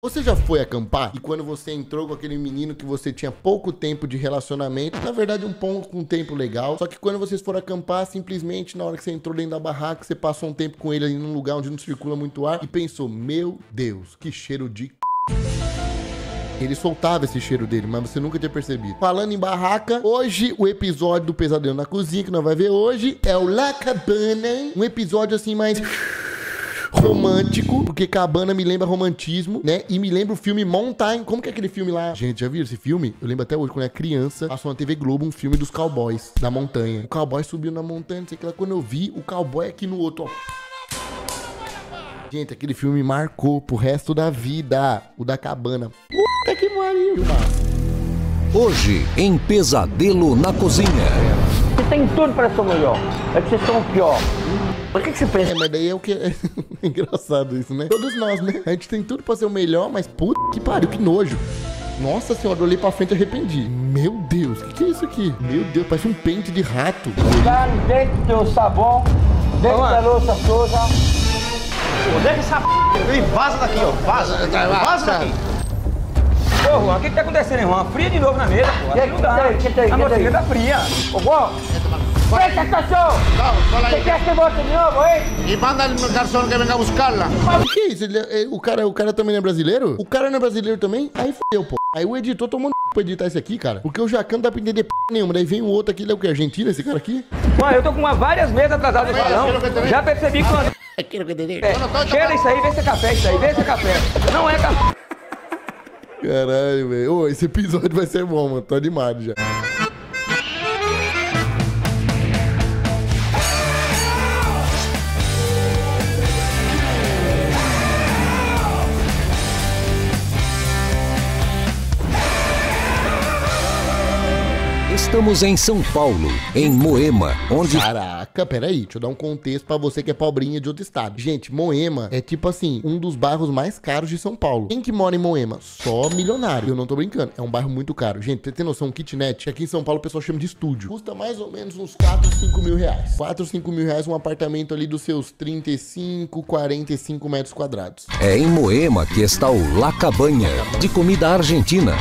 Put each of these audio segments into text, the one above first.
Você já foi acampar? E quando você entrou com aquele menino que você tinha pouco tempo de relacionamento, na verdade um ponto com um tempo legal, só que quando vocês foram acampar, simplesmente na hora que você entrou dentro da barraca, você passou um tempo com ele ali num lugar onde não circula muito ar e pensou, meu Deus, que cheiro de c... Ele soltava esse cheiro dele, mas você nunca tinha percebido. Falando em barraca, hoje o episódio do Pesadelo na Cozinha que nós vai ver hoje é o La Cabana, um episódio assim mais romântico, porque cabana me lembra romantismo, né? E me lembra o filme Mountain. Como que é aquele filme lá? Gente, já viram esse filme? Eu lembro até hoje, quando eu era criança, passou na TV Globo um filme dos cowboys da montanha. O cowboy subiu na montanha, não sei o que lá. Quando eu vi, o cowboy aqui no outro, ó. Gente, aquele filme marcou pro resto da vida. O da cabana. Puta que pariu. Hoje, em Pesadelo na Cozinha. Você tem tudo para ser o melhor. É que vocês são o pior. Por que, que você pensa? É, mas daí é o que. É engraçado isso, né? Todos nós, né? A gente tem tudo pra ser o melhor, mas puta que pariu, que nojo. Nossa senhora, eu olhei pra frente e arrependi. Meu Deus, o que, que é isso aqui? Meu Deus, parece um pente de rato. Carne dentro do teu sabão, dentro da louça suja. Pô, deixa essa p... e vaza daqui, ó. Vaza. Vaza daqui. Ô, Juan, o que que tá acontecendo, Juan? Fria de novo na mesa, pô. Que- Aqui não dá. que que que tá fria. Ô, bom. Fecha, cachorro! Você quer que volte de novo, hein? Y manda al garzón que venga buscarla. O que é isso? Ele é- o, cara, o cara também não é brasileiro? O cara não é brasileiro também? Aí fodeu, pô. Aí o editor tomou no c... pra editar isso aqui, cara. Porque o Jacan não dá pra entender p nenhuma. Daí vem o outro aqui, ele é o que? Argentina, esse cara aqui? Juan, eu tô com uma, várias vezes atrasadas no salão. que eu Já percebi quando... Quer entender. É, cheira isso aí, vê se é café isso aí, vê se é café. Não é café. Caralho, velho. Ô, esse episódio vai ser bom, mano. Tô animado já. Estamos em São Paulo, em Moema, onde Caraca, peraí, deixa eu dar um contexto pra você que é pobrinha de outro estado. Gente, Moema é tipo assim, um dos bairros mais caros de São Paulo. Quem que mora em Moema? Só milionário. Eu não tô brincando, é um bairro muito caro. Gente, você tem noção, um kitnet, aqui em São Paulo o pessoal chama de estúdio. Custa mais ou menos uns 4, 5 mil reais. 4, 5 mil reais um apartamento ali dos seus 35, 45 metros quadrados. é em Moema que está o La Cabanha, de comida argentina.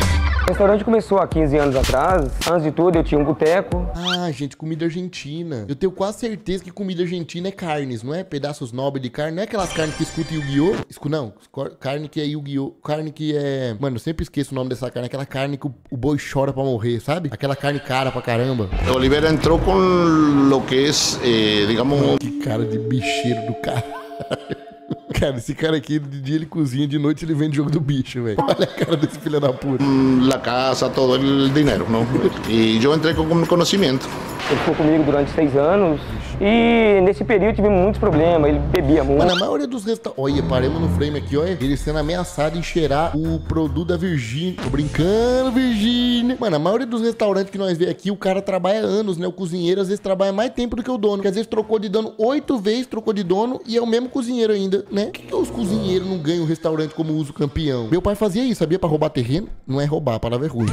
O restaurante começou há 15 anos atrás. Antes de tudo, eu tinha um boteco. Ah, gente, comida argentina. Eu tenho quase certeza que comida argentina é carnes, não é? Pedaços nobres de carne. Não é aquelas carnes que escuta Yu-Gi-Oh! Escu não, carne que é Yu-Gi-Oh! Carne que é. Mano, eu sempre esqueço o nome dessa carne. Aquela carne que o, boi chora pra morrer, sabe? Aquela carne cara pra caramba. Olivera entró con lo que es, eh, digamos, Que cara de bicheiro do cara. Cara, esse cara aqui, de dia ele cozinha, de noite ele vende jogo do bicho, velho. Olha a cara desse filho da puta. la casa, todo el dinero, ¿no? Y yo entré con conocimiento. Ele ficou comigo durante seis anos. E nesse período tivemos muitos problemas. Ele bebia muito. Mano, a maioria dos restaurantes. Olha, paremos no frame aqui, olha. Ele sendo ameaçado em cheirar o produto da Virgínia. Tô brincando, Virgínia. Mano, a maioria dos restaurantes que nós vê aqui, o cara trabalha anos, né? O cozinheiro às vezes trabalha mais tempo do que o dono. Que às vezes trocou de dono oito vezes, trocou de dono e é o mesmo cozinheiro ainda, né? Por que, que os cozinheiros não ganham o restaurante como uso campeão? Meu pai fazia isso, sabia? Pra roubar terreno. Não é roubar, a palavra é ruim.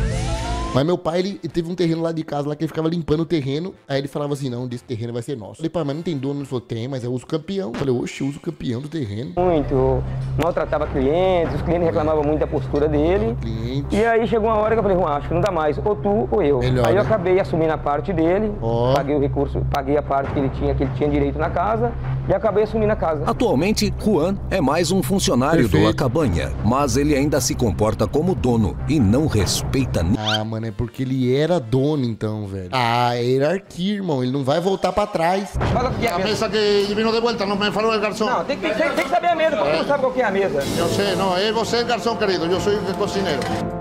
Mas meu pai, ele, teve um terreno lá de casa, lá que ele ficava limpando o terreno. Aí ele falava assim: não, desse terreno vai ser nosso. Eu falei, pai, mas não tem dono? Ele falou: tem, mas é uso campeão. Eu falei, oxe, uso campeão do terreno. muito, maltratava clientes, os clientes reclamavam muito da postura dele. Cliente. E aí chegou uma hora que eu falei, Juan, acho que não dá mais, ou tu ou eu. Melhor, aí eu né? acabei assumindo a parte dele, Ó. paguei o recurso, paguei a parte que ele tinha, que ele tinha direito na casa, e acabei assumindo a casa. Atualmente, Juan é mais um funcionário do Perfeito. La Cabanha, mas ele ainda se comporta como dono e não respeita ninguém. Ah, mano, é porque ele era dono, então, velho. Ah, é hierarquia, irmão. Ele não vai voltar pra trás. Fala o que é a La mesa. mesa que vino de vuelta, no me faló el garzón. Não, tem que, tem, tem que saber a mesa, porque tu não sabe qual que é a mesa. Sé, no, es vos el garzón, querido, yo soy el cocinero.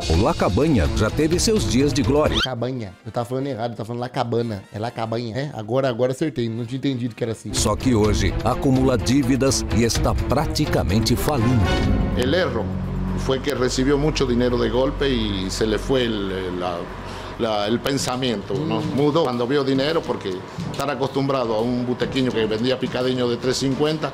O La Cabanha já teve seus dias de glória. Cabanha. Eu tava falando errado, eu tava falando La Cabana. É La Cabanha. É, agora, agora acertei. Não tinha entendido que era assim. Só que hoje acumula dívidas e está praticamente falindo. El error fue que recibió mucho dinero de golpe y se le fue el, la- la- el pensamiento, ¿no? Mudó cuando vio dinero porque estar acostumbrado a un butequinho que vendía picadillo de 3.50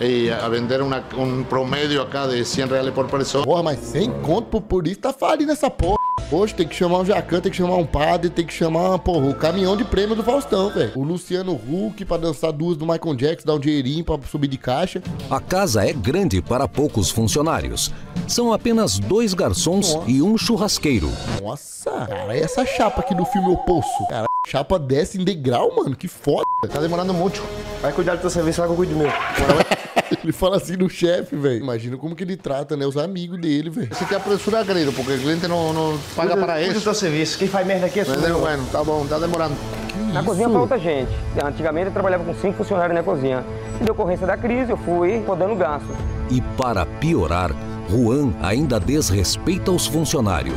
y a vender una- un promedio acá de 100 reales por persona. Porra, mas sem conto pro polícia tá falindo essa porra. Hoje tem que chamar um Jacan, tem que chamar um padre, tem que chamar, porra, o caminhão de prêmio do Faustão, velho. O Luciano Huck pra dançar duas do Michael Jackson, dar um dinheirinho pra subir de caixa. A casa é grande para poucos funcionários. São apenas dois garçons Nossa. e um churrasqueiro. Nossa, cara, essa chapa aqui do filme O Poço. Cara, chapa desce em degrau, mano, que foda. Está demorando mucho. Vai cuidar do teu serviço lá que eu cuido do meu. Ele fala assim no chefe, velho. Imagina como que ele trata, né, os amigos dele, velho. Se te apresura, querido, porque el cliente no, no paga para Cuida do eso. teu serviço. Quem faz merda aqui é só Entendeu? eu. Bueno, tá bom, está demorando. Na cozinha falta gente. Antigamente eu trabalhava com cinco funcionários na cozinha. Em decorrência da crise, eu fui rodando gasto. E para piorar, Juan ainda desrespeita os funcionários.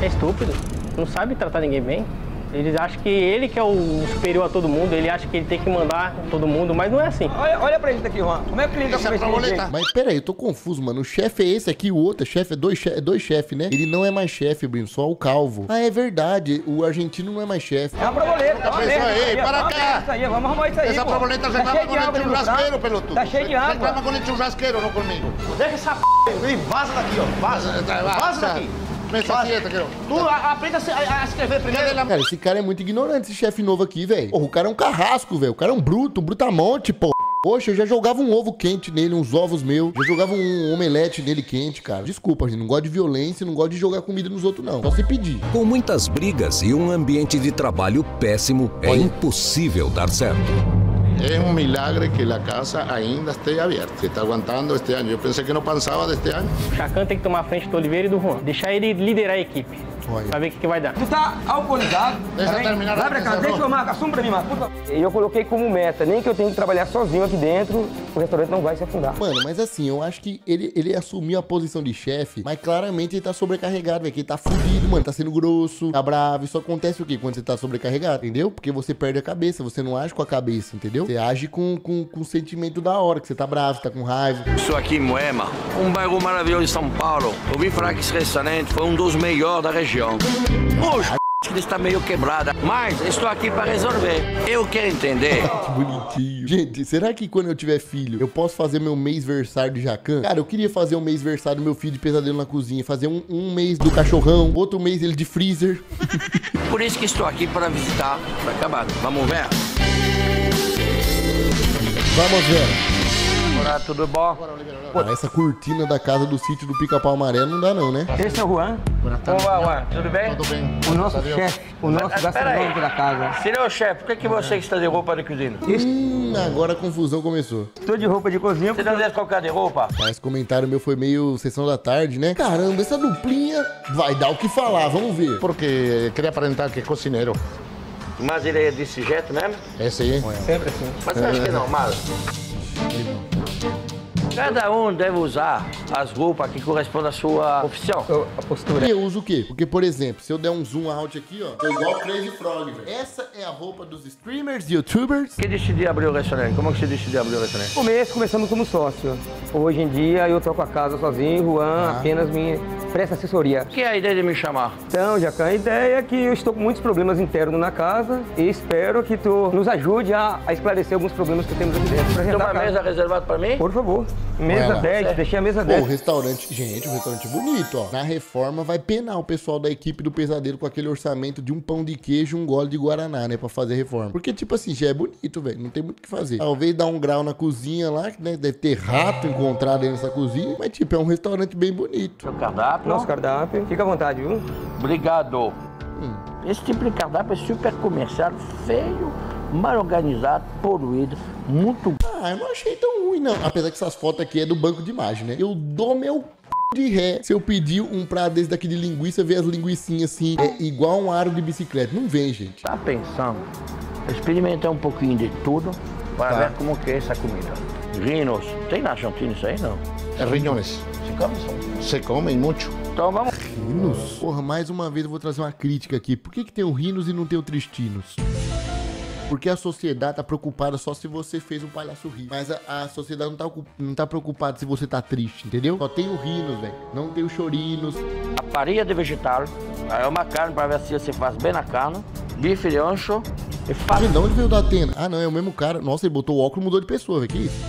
É estúpido, não sabe tratar ninguém bem. Eles acham que ele que é o superior a todo mundo, ele acha que ele tem que mandar todo mundo, mas não é assim. Olha, olha pra gente aqui, Juan. Como é que o cliente Essa tá conversando com proboleta. gente? Mas peraí, eu tô confuso, mano. O chefe é esse aqui, o outro é chefe, é dois, che é dois chefes, né? Ele não é mais chefe, Bruno, só o calvo. Ah, é verdade. O argentino não é mais chefe. É uma proboleta, é uma merda aí, isso aí, ó. para É uma cá. merda Isso aí, vamos arrumar isso aí, Essa pô. proboleta Tá reclama dentro do churrasquero, carro. pelotudo. Tá cheio de água. Reclama con el churrasquero, no conmigo. Deixa essa p aí, vaza daqui, ó. Vaza. Vaza daqui. Quieta, quero. Tu aprenda a, a- a escrever primeiro. Cara, esse cara é muito ignorante, esse chefe novo aqui, velho. Porra, o cara é um carrasco, velho. O cara é um bruto, um brutamonte, pô. Poxa, eu já jogava um ovo quente nele, uns ovos meus. Já jogava um omelete nele quente, cara. Desculpa, gente. Não gosto de violência, não gosto de jogar comida nos outros, não. Só se pedir. Com muitas brigas e um ambiente de trabalho péssimo, é Olha. impossível dar certo. Es un milagre que la casa ainda esté abierta. Se está aguantando este año. Yo pensé que no pasaba de este año. O Chacan tem que tomar frente do Oliveira e do Juan. Deixar ele liderar a equipe. Olha. Pra ver o que, que vai dar. Tu tá alcoolizado. Deixa Tá bem? terminar Vai a pra cá, reserva. deixa eu marcar. Assume pra mim, favor. Eu coloquei como meta, nem que eu tenha que trabalhar sozinho aqui dentro, o restaurante não vai se afundar. Mano, mas assim, eu acho que ele, ele assumiu a posição de chefe, mas claramente ele tá sobrecarregado, velho. Que ele tá fudido, mano. Tá sendo grosso, tá bravo. Isso acontece o quê? Quando você tá sobrecarregado, entendeu? Porque você perde a cabeça, você não age com a cabeça, entendeu? Você age com, com, com o sentimento da hora, que você tá bravo, tá com raiva. Estou aqui em Moema, um bairro maravilhoso de São Paulo. Ouvi falar que esse restaurante foi um dos melhores da região. Hoje, ele está meio quebrada, mas estou aqui para resolver. Eu quero entender. Que bonitinho. Gente, será que quando eu tiver filho, eu posso fazer meu mês versário de Jacan? Cara, eu queria fazer um mês versário do meu filho de pesadelo na cozinha. Fazer um, um mês do cachorrão, outro mês ele de freezer. Por isso que estou aqui para visitar o acabado. Vamos ver? Vamos ver. Olá, tudo bom? Pô, essa cortina da casa do sítio do pica-pau amarelo não dá não, né? Esse é o Juan. Como vai, Juan? Tudo bem? Todo bien. O nosso chefe, o nosso gastronômico da casa. Senhor chefe, por que, que você está de roupa de cozinha? Hum, agora a confusão começou. Estou de roupa de cozinha. Você não deve colocar de roupa? Mas esse comentário meu foi meio sessão da tarde, né? Caramba, essa duplinha vai dar o que falar, vamos ver. Porque quería aparentar que es cocinero. Mas ele é desse jeito mesmo? Ese, ¿eh? Sempre assim. Mas eu acho que não, mas... Cada um deve usar as roupas que correspondem à sua profissão. A postura. E eu uso o quê? Porque, por exemplo, se eu der um zoom out aqui, ó, tô igual o Crazy Frog, velho. Essa é a roupa dos streamers, youtubers. Que decidiu abrir o restaurante? Como que você decidiu abrir o restaurante? começo começamos como sócio. Hoje em dia eu toco a casa sozinho, Juan apenas me presta assessoria. Que é a ideia de me chamar? Então, Jacan, a ideia é que eu estou com muitos problemas internos na casa e espero que tu nos ajude a, a esclarecer alguns problemas que temos aqui dentro. Tem uma mesa reservada para mim? Por favor. Mesa Vai lá. 10, deixei a mesa Pô, o 10. restaurante, gente, o restaurante bonito, ó. Na reforma vai penar o pessoal da equipe do Pesadelo com aquele orçamento de um pão de queijo e um gole de Guaraná, né, pra fazer reforma. Porque, tipo assim, já é bonito, velho, não tem muito o que fazer. Talvez dar um grau na cozinha lá, que né, deve ter rato encontrado aí nessa cozinha, mas, tipo, é um restaurante bem bonito. Seu cardápio? Nosso cardápio. Fica à vontade, viu? Obrigado. Esse tipo de cardápio é super comercial, feio, mal organizado, poluído, muito Ah, eu não achei tão ruim, não. Apesar que essas fotos aqui é do banco de imagem, né? Eu dou meu de ré se eu pedir um prato desse daqui de linguiça, ver as linguiçinhas assim, é igual um aro de bicicleta. Não vem, gente. Tá pensando? Experimentar um pouquinho de tudo para ver como que é essa comida. Rinos, tem na Argentina isso aí não? Es riñones. Se come só. Se comen mucho. Então vamos. Rinos? Porra, mais uma vez eu vou trazer uma crítica aqui. Por que, que tem o Rinos e não tem o Tristinos? Porque a sociedade tá preocupada só se você fez um palhaço rir. Mas a, a sociedade não tá, não tá preocupada se você tá triste, entendeu? Só tem o Rinos, velho. Não tem o Chorinos. A farinha de vegetal, aí é uma carne para ver se você faz bem na carne, bife de ancho e farinha. de onde veio da Atena? Ah, não, é o mesmo cara. Nossa, ele botou o óculos e mudou de pessoa, velho. Que isso?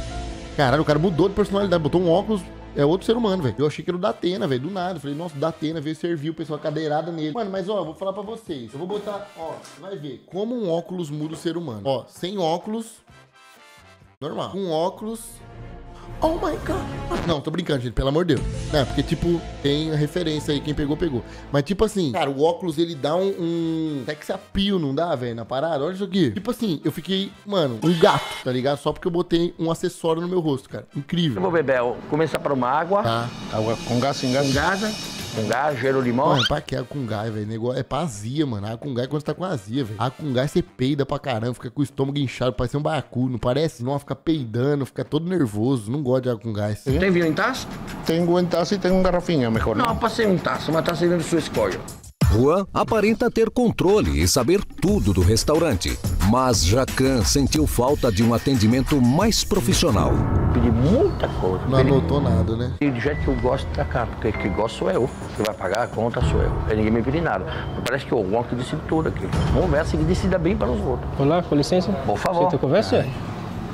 Caralho, o cara mudou de personalidade. Botou um óculos É outro ser humano, velho. Eu achei que era o Datena, velho. Do nada. Falei, nossa, o Datena veio servir o pessoal cadeirada nele. Mano, mas ó, vou falar pra vocês. Eu vou botar, ó, vai ver. Como um óculos muda o ser humano. Ó, sem óculos. Normal. Com óculos. Oh my god. Não, tô brincando, gente, pelo amor de Deus. Não, porque, tipo, tem a referência aí, quem pegou, pegou. Mas, tipo assim, cara, o óculos ele dá um, um sex appeal, não dá, velho, na parada? Olha isso aqui. Tipo assim, eu fiquei, mano, um gato, tá ligado? Só porque eu botei um acessório no meu rosto, cara. Incrível. Eu vou beber, eu começar para uma água, Tá. Agua con gas, sin gas. com gás, com gás, gelo, limão. Mano, pra que água com gás, velho? Negócio é pra azia, mano. Água com gás é quando você tá com azia, velho. Água com gás você peida pra caramba, fica com o estômago inchado, parece um baiacu, não parece? Não, fica peidando, fica todo nervoso. Não gosto de água com gás. Tem vinho em taça? Tengo en taza y tengo un garrafinha mejor. Não, passei em taça, uma taça de sua escolha. Juan aparenta ter controle e saber tudo do restaurante, mas Jacan sentiu falta de um atendimento mais profissional. Pedi muita coisa. Não Pedi- anotou nada, né? E do jeito que eu gosto da cá, porque que gosto sou eu. Quem vai pagar a conta sou eu. E ninguém me pediu nada. Parece que o Juan que decide tudo aqui. Vamos ver se ele decida bem para os outros. Olá, com licença. Por favor. Você conversa?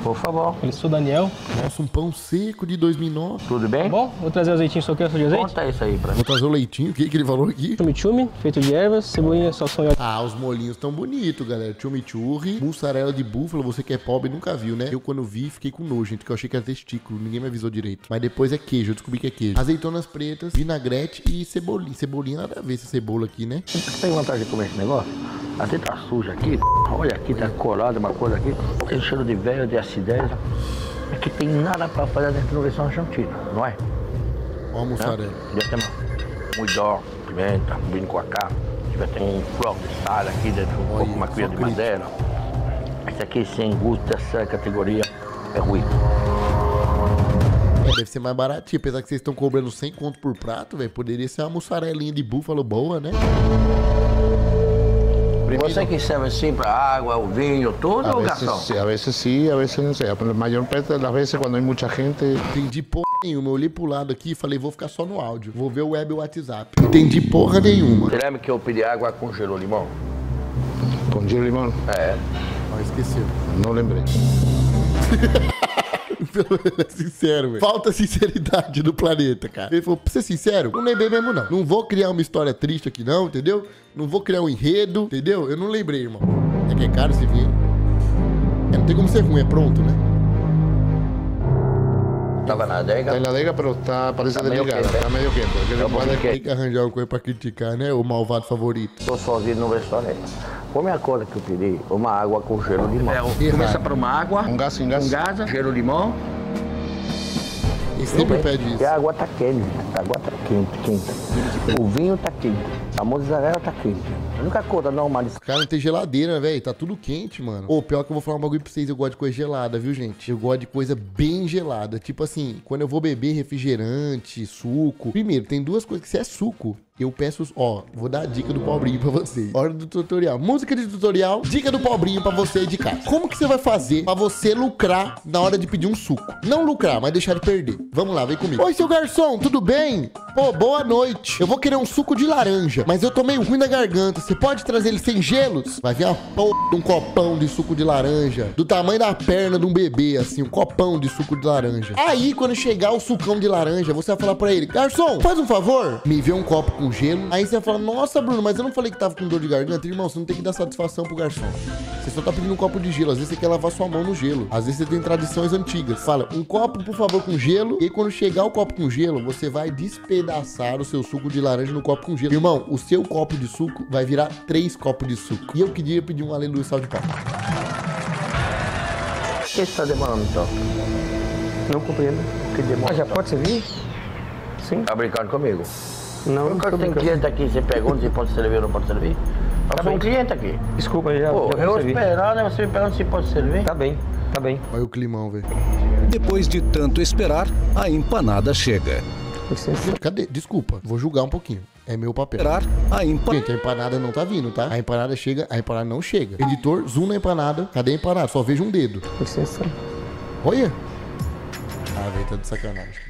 Por favor. Eu sou Daniel. Nossa, um pão seco de 2009. Tudo bem? Bom, vou trazer azeitinho só quer de azeite? Conta isso aí pra mim. Vou trazer o leitinho. O que, que ele falou aqui? Chimichurri, feito de ervas, cebolinha, salsão e Ah, os molinhos tão bonitos, galera. Chimichurri, mussarela de búfalo, você que é pobre nunca viu, né? Eu quando vi, fiquei com nojo, gente, que eu achei que era testículo, ninguém me avisou direito. Mas depois é queijo, eu descobri que é queijo. Azeitonas pretas, vinagrete e cebolinha. Cebolinha nada a ver essa cebola aqui, né? Você tem vontade de comer esse negócio? Até tá sujo aqui. Olha aqui, tá colado uma coisa aqui. Tem cheiro de velho, de acidez. É que tem nada pra fazer dentro do restaurante argentino, não é? Ó a mussarela. Devia ter mulher, pimenta, vinho com a cá. Devia ter um flor de sal aqui dentro, um pouco uma cuia de madeira. Esse aqui sem gosto dessa categoria é ruim. É, deve ser mais baratinho, apesar que vocês estão cobrando 100 conto por prato, velho. Poderia ser uma mussarelinha de búfalo boa, né? Você que serve assim pra água, o vinho, tudo A ou veces, garçom? sí, a veces sí, a veces no sé. Pero la mayor parte de las veces cuando hay mucha gente, Entendi porra nenhuma. Eu olhei pro lado aqui e falei, vou ficar só no áudio. Vou ver o web e o WhatsApp. Entendi porra nenhuma. Você lembra que eu pedi água com gelo limão? con giro y limón, É. Ó, esqueceu. no lembré. sincero, velho. Falta sinceridade no planeta, cara. Ele falou, pra ser sincero, não lembrei mesmo, não. Não vou criar uma história triste aqui, não, entendeu? Não vou criar um enredo, entendeu? Eu não lembrei, irmão. É que é caro esse vinho. É, não tem como ser ruim, é pronto, né? Tava na adega. Está en la adega, pero está, parece Está delicada, quente. está medio quente. Está recuerda que- Tem que arranjar uma coisa pra criticar, né? O malvado favorito. Estou sozinho no restaurante. Come a coisa que eu pedi, uma água com gelo limão. Errado. Começa para uma água Com gás, sem gás. com gás, gelo limão. Ele sempre pede isso. E a água tá quente, a água tá quente, quente. O vinho tá quente, a mozzarella tá quente. A única coisa normal desse Cara, não tem geladeira, né, velho? Tá tudo quente, mano. Ô, pior que eu vou falar um bagulho pra vocês, eu gosto de coisa gelada, viu, gente? Eu gosto de coisa bem gelada. Tipo assim, quando eu vou beber refrigerante, suco. Primeiro, tem duas coisas que se é suco. Eu peço, ó, vou dar a dica do pobrinho pra vocês. Hora do tutorial. Música de tutorial, dica do pobrinho pra você de casa. Como que você vai fazer pra você lucrar na hora de pedir um suco? Não lucrar, mas deixar de perder. Vamos lá, vem comigo. Oi, seu garçom, tudo bem? Pô, boa noite. Eu vou querer um suco de laranja, mas eu tô meio ruim da garganta. Você pode trazer ele sem gelos? Vai vir uma porra de um copão de suco de laranja, do tamanho da perna de um bebê, assim, um copão de suco de laranja. Aí, quando chegar o sucão de laranja, você vai falar pra ele, garçom, faz um favor, me vê um copo com gelo. Aí você vai falar, nossa, Bruno, mas eu não falei que tava com dor de garganta. Irmão, você não tem que dar satisfação pro garçom. Você só tá pedindo um copo de gelo. Às vezes você quer lavar sua mão no gelo. Às vezes você tem tradições antigas. Fala, um copo, por favor, com gelo. E aí, quando chegar o copo com gelo, você vai despedaçar o seu suco de laranja no copo com gelo. Irmão, o seu copo de suco vai virar três copos de suco. E eu queria pedir um aleluia sal de pau. Por que você está demorando então? Não compreendo. Que demora? Ah, já pode servir? Sim. Tá brincando comigo? Não, não Nunca tem cliente aqui, você pergunta se pode servir ou não pode servir? Eu sou um cliente aqui. Desculpa, já, Pô, já eu vou servir. esperando, você me pergunta se pode servir? Tá bem, tá bem. Olha o climão, velho. Depois de tanto esperar, a empanada chega. Licença. Cadê? Desculpa, vou julgar um pouquinho. É meu papel. A empanada. Gente, a empanada não tá vindo, tá? A empanada chega, a empanada não chega. Editor, zoom na empanada. Cadê a empanada? Só vejo um dedo. Licença. Olha. Ah, velho, tá de sacanagem.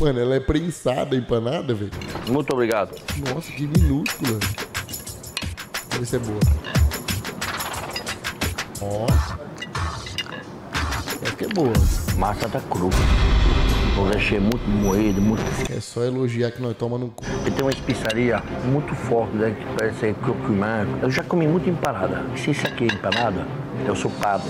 Mano, ela é prensada a empanada, velho. Muito obrigado. Nossa, que minúscula. Vamos ver se é boa. Ó. Essa que é boa. Massa tá crua. O recheio é muito moído, muito... É só elogiar que nós tomamos no cu. E tem uma especiaria muito forte, né, que parece curcumã. Eu já comi muito empanada. Se isso aqui é empanada, eu sou padre.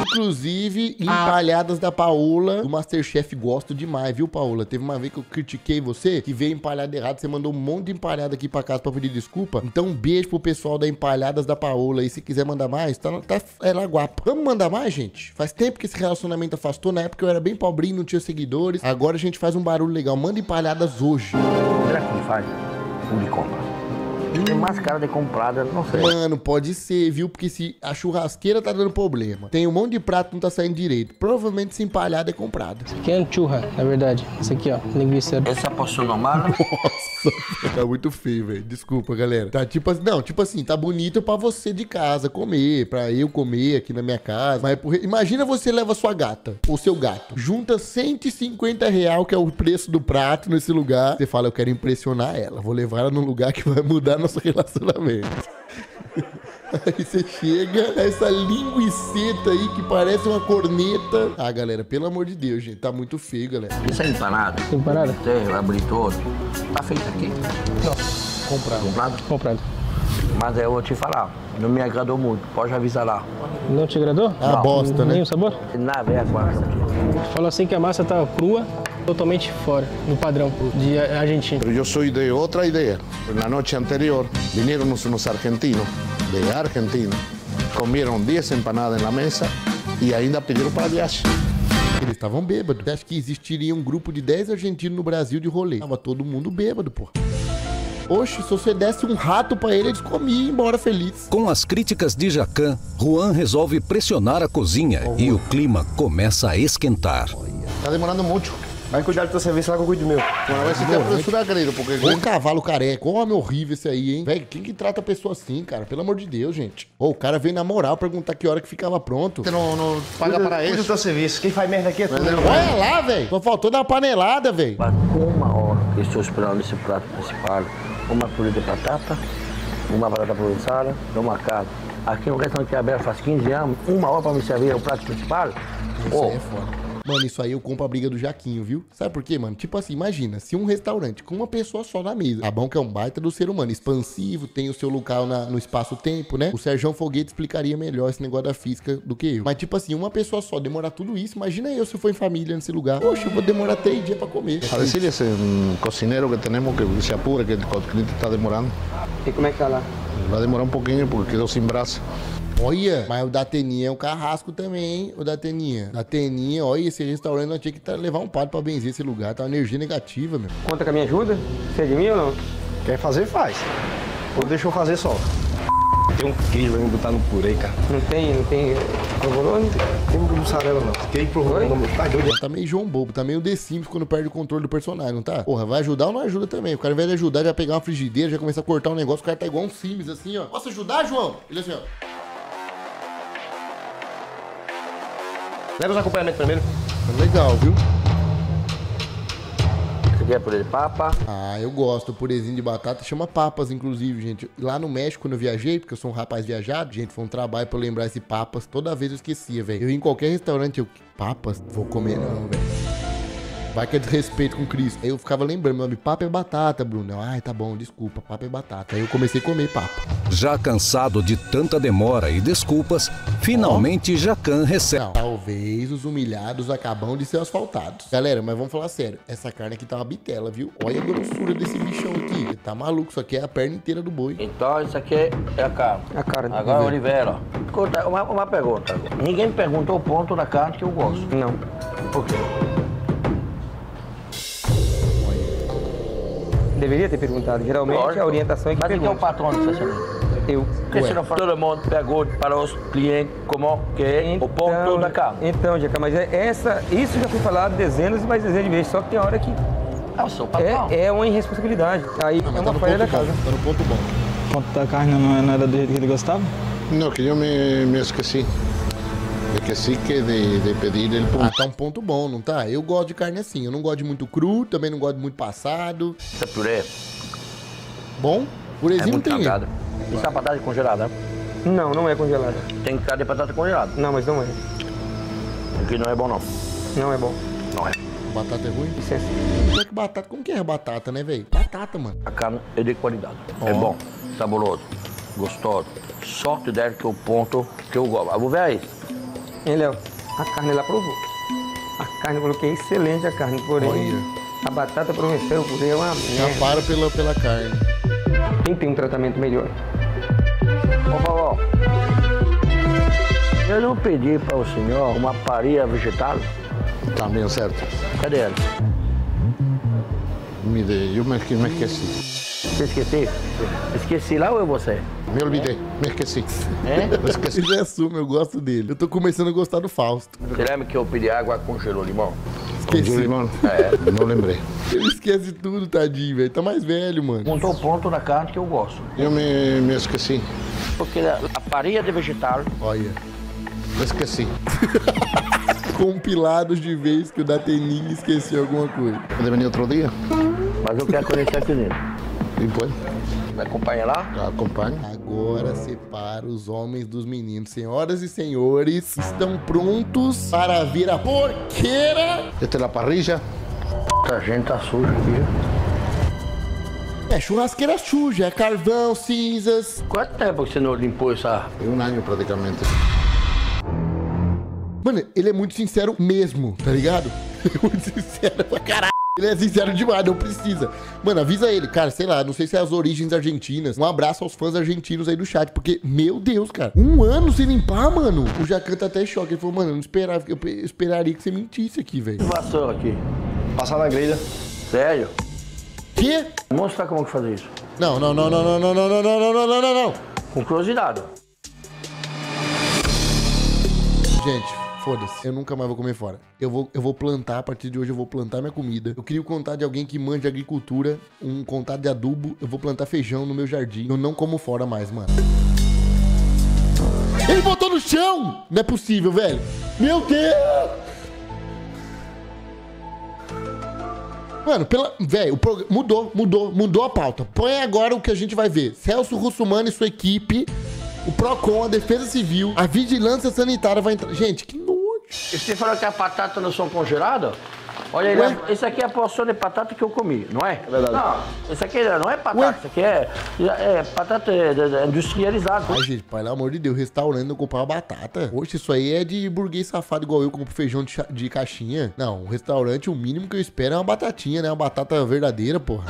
Inclusive, empalhadas da Paola, do Masterchef, gosto demais, viu, Paola? Teve uma vez que eu critiquei você, que veio empalhada errado, você mandou um monte de empalhada aqui pra casa pra pedir desculpa. Então, um beijo pro pessoal da Empalhadas da Paola. E se quiser mandar mais, tá, tá é Laguapa. Vamos mandar mais, gente? Faz tempo que esse relacionamento afastou. Na época eu era bem pobrinho, não tinha seguidores. Agora a gente faz um barulho legal. Manda empalhadas hoje. Será que faz? Um de compra. Tem mais cara de comprada, não sei. Mano, pode ser, viu? Porque se a churrasqueira tá dando problema, tem um monte de prato que não tá saindo direito. Provavelmente esse empalhado é comprado. Aqui é churra, na verdade. Esse aqui, ó, linguiça. Essa é porção normal? Nossa, tá muito feio, velho. Desculpa, galera. Tá tipo assim, não, tipo assim, tá bonito pra você de casa comer, pra eu comer aqui na minha casa. Mas por... imagina você leva sua gata, ou seu gato, junta 150 real, que é o preço do prato nesse lugar. Você fala, eu quero impressionar ela. Vou levar ela num lugar que vai mudar nosso relacionamento. Aí você chega, essa linguiceta aí que parece uma corneta. Ah, galera, pelo amor de Deus, gente, tá muito feio, galera. Isso é empanado? Empanada? Você abrir todo. Tá feito aqui? Não. Comprado. Comprado? Comprado. Mas eu vou te falar, não me agradou muito. Pode avisar lá. Não te agradou? Ah, bosta, né? Nem o sabor? Nada é a massa aqui. Falou assim que a massa tá crua, totalmente fora do padrão de Argentina. Yo soy de otra idea. La noche anterior unos, unos argentinos de Argentina, comieron 10 empanadas en la mesa y ainda pidieron para viaje. Eles estavam bêbados. Acho que existiria um grupo de 10 argentinos no Brasil de rolê. Tava todo mundo bêbado, pô. Oxe, se você desse um rato pra ele, eles comiam e embora feliz. Com as críticas de Jacan, Juan resolve pressionar a cozinha e o clima começa a esquentar. Está demorando mucho. Vai cuidar do teu serviço lá que eu cuido do meu. Bueno, a ver si te apresura, querido, porque Ô cavalo careca, ô homem horrível esse aí, hein? Velho, quem que trata a pessoa assim, cara? Pelo amor de Deus, gente. Ô, o cara veio na moral perguntar que hora que ficava pronto. você não, não paga Cuida- para cuida do isso. teu serviço. Quem faz merda aqui é tu. Entendeu? Olha lá, velho. Só faltou dar uma panelada, velho. Faz uma hora que estou esperando esse prato principal. Uma purê de batata, uma batata provençada e uma carne. Aqui no restaurante aberto faz 15 anos, uma hora para me servir o prato principal. Isso Ô, aí é foda. Mano, isso aí eu compro a briga do Jaquinho, viu? Sabe por quê, mano? Tipo assim, imagina, se um restaurante com uma pessoa só na mesa, a bom que é um baita do ser humano, expansivo, tem o seu local na- no espaço-tempo, né? O Sérgio Foguete explicaria melhor esse negócio da física do que eu. Mas tipo assim, uma pessoa só demorar tudo isso, imagina eu se eu for em família nesse lugar. Poxa, eu vou demorar três dias pra comer. A decirle a ese mm, cocinero que tenemos que se apure, que el cliente está demorando. E como é que tá lá? Va a demorar un poquillo porque quedó sin brasa. Olha, mas o da Teninha é um carrasco também, hein? O da Teninha. Da Teninha, olha, esse restaurante nós tinha que tá- levar um padre pra benzer esse lugar. Tá uma energia negativa, meu. Conta com a minha ajuda? Você é de mim ou não? Quer fazer, faz. Ou deixa eu fazer só. Tem um queijo pra me botar no purê, cara. Não tem, não tem provolone? Tem mussarela não. Queijo pro não, Tá doido. Tá meio João Bobo, tá meio The Sims quando perde o controle do personagem, não tá? Porra, vai ajudar ou não ajuda também? O cara, ao invés de ajudar, já pegar uma frigideira, já começa a cortar um negócio, o cara tá igual um Sims, assim, ó. Posso ajudar, João? Ele assim, ó. Leva os acompanhamentos primeiro. Legal, viu? Esse aqui é purê de papa. Ah, eu gosto. Purezinho de batata chama papas, inclusive, gente. Lá no México, quando eu viajei, porque eu sou um rapaz viajado, gente, foi um trabalho pra eu lembrar esse papas. Toda vez eu esquecia, velho. Eu ia em qualquer restaurante, eu, papas? Vou comer não, velho. Vai que é desrespeito com Cristo. Aí eu ficava lembrando, meu nome, papa é batata, Bruno. Eu, Ai, tá bom, desculpa, papa é batata. Aí eu comecei a comer papa. Já cansado de tanta demora e desculpas, finalmente Jacan recebe. Não, talvez os humilhados acabam de ser asfaltados. Galera, mas vamos falar sério. Essa carne aqui tá uma bitela, viu? Olha a grossura desse bichão aqui. Tá maluco, isso aqui é a perna inteira do boi. Então, isso aqui é a carne. A carne. Agora, Oliveira, uma, uma pergunta. Ninguém me perguntou o ponto da carne que eu gosto. Não. Por quê? Deveria ter perguntado. Geralmente Lógico. a orientação é que Mas quem é o pergunta. patrão do estacionamento? Eu. Porque se não for todo mundo pergunta para os clientes como que é o ponto da carne. Então, Jaca, mas é essa, isso já foi falado dezenas e mais dezenas de vezes, só que tem hora que Ah, eu sou o patrão. é, é uma irresponsabilidade. Aí é Tá uma no falha da ponto bom, casa. tá no ponto bom. Ponto da carne não, não era do jeito que ele gostava? No, que yo me, me esquecí. De que sí que de, de pedir el punto. Ah, tá um ponto bom, não tá? Eu gosto de carne assim. Eu não gosto de muito cru, também não gosto de muito passado. Esse purê Bom, é purezinho não muito tem. salgado. Isso é batata congelada. né? Não, não é congelada. Tem cara de batata congelada. Não, mas não é. O que não é bom, não. Não é bom. Não é. Batata é ruim? Isso é assim. Pior que batata, como que é batata, né, velho? Batata, mano. A carne é de qualidade. É bom, saboroso, gostoso. Sorte dela que é o ponto que eu gosto. Ah, Vou ver aí. Hein, Léo? A carne ela provou. A carne falou que é excelente a carne, porém Olha. a batata prometeu, o purê é uma Já para pela, pela carne. Quem tem um tratamento melhor? Por favor. Eu não pedi para o senhor uma paria vegetal. También certo. Cadê ela? Me, esque- me esqueci. Você esqueci? Esqueci lá ou é você? Me olvidé, me esqueci. É? Me esqueci. Ele assume, eu gosto dele. Eu tô começando a gostar do Fausto. Você lembra que eu pedi água com gelo limão? Esqueci. limón. No lembré. Ele esquece tudo, tadinho, velho. Tá mais velho, mano. Montou o ponto da carne que eu gosto. Yo me, me esqueci. Porque a a paria de vegetal Olha. Me esqueci. Compilados de vez que o Dateninho esqueceu alguma coisa. ¿Puede venir otro día? Mas eu quero conhecer a cozinha. Me acompanha lá? acompaña. Agora separa os homens dos meninos. Senhoras e senhores, estão prontos para vir a porqueira. Esta es la parrilla. A gente tá sujo aqui. É churrasqueira suja, é carvão, cinzas. Quanto tempo que você não limpou essa... Un año prácticamente. Mano, ele é muito sincero mesmo, tá ligado? Ele é muito sincero pra caralho. Ele é sincero demais, não precisa. Mano, avisa ele, cara, sei lá, não sei se é as origens argentinas. Um abraço aos fãs argentinos aí do chat, porque, meu Deus, cara, um ano sem limpar, mano. O Jacan tá até choque. Ele falou, mano, eu não esperava, eu pe- esperaria que você mentisse aqui, velho. Vassoura aqui. Passar na grelha. Sério? Quê? Mostra como que faz isso. Não, não, não, não, não, não, não, não, não, não, não, não, não, não. Com curiosidade. Gente, foda-se. Eu nunca mais vou comer fora. Eu vou, eu vou plantar, a partir de hoje eu vou plantar minha comida. Eu queria o contato de alguém que manja agricultura, um contato de adubo. Eu vou plantar feijão no meu jardim. Eu não como fora mais, mano. Ele botou no chão! Não é possível, velho. Meu Deus! Mano, pela. Velho. Mudou, mudou, mudou a pauta. Põe agora o que a gente vai ver. Celso Russumano e sua equipe, o PROCON, a Defesa Civil, a Vigilância Sanitária vai entrar. Gente, que você falou que a batata não são congeladas? Olha aí, Ué? esse aqui é a porção de batata que eu comi, não é? É verdade. Não, isso aqui não é batata, Ué? isso aqui é, é batata é, é, é industrializada. Ai, gente, pelo amor de Deus, restaurante não comprar batata. Poxa, isso aí é de burguês safado igual eu, compro feijão de, de caixinha. Não, um restaurante, o mínimo que eu espero é uma batatinha, né? Uma batata verdadeira, porra.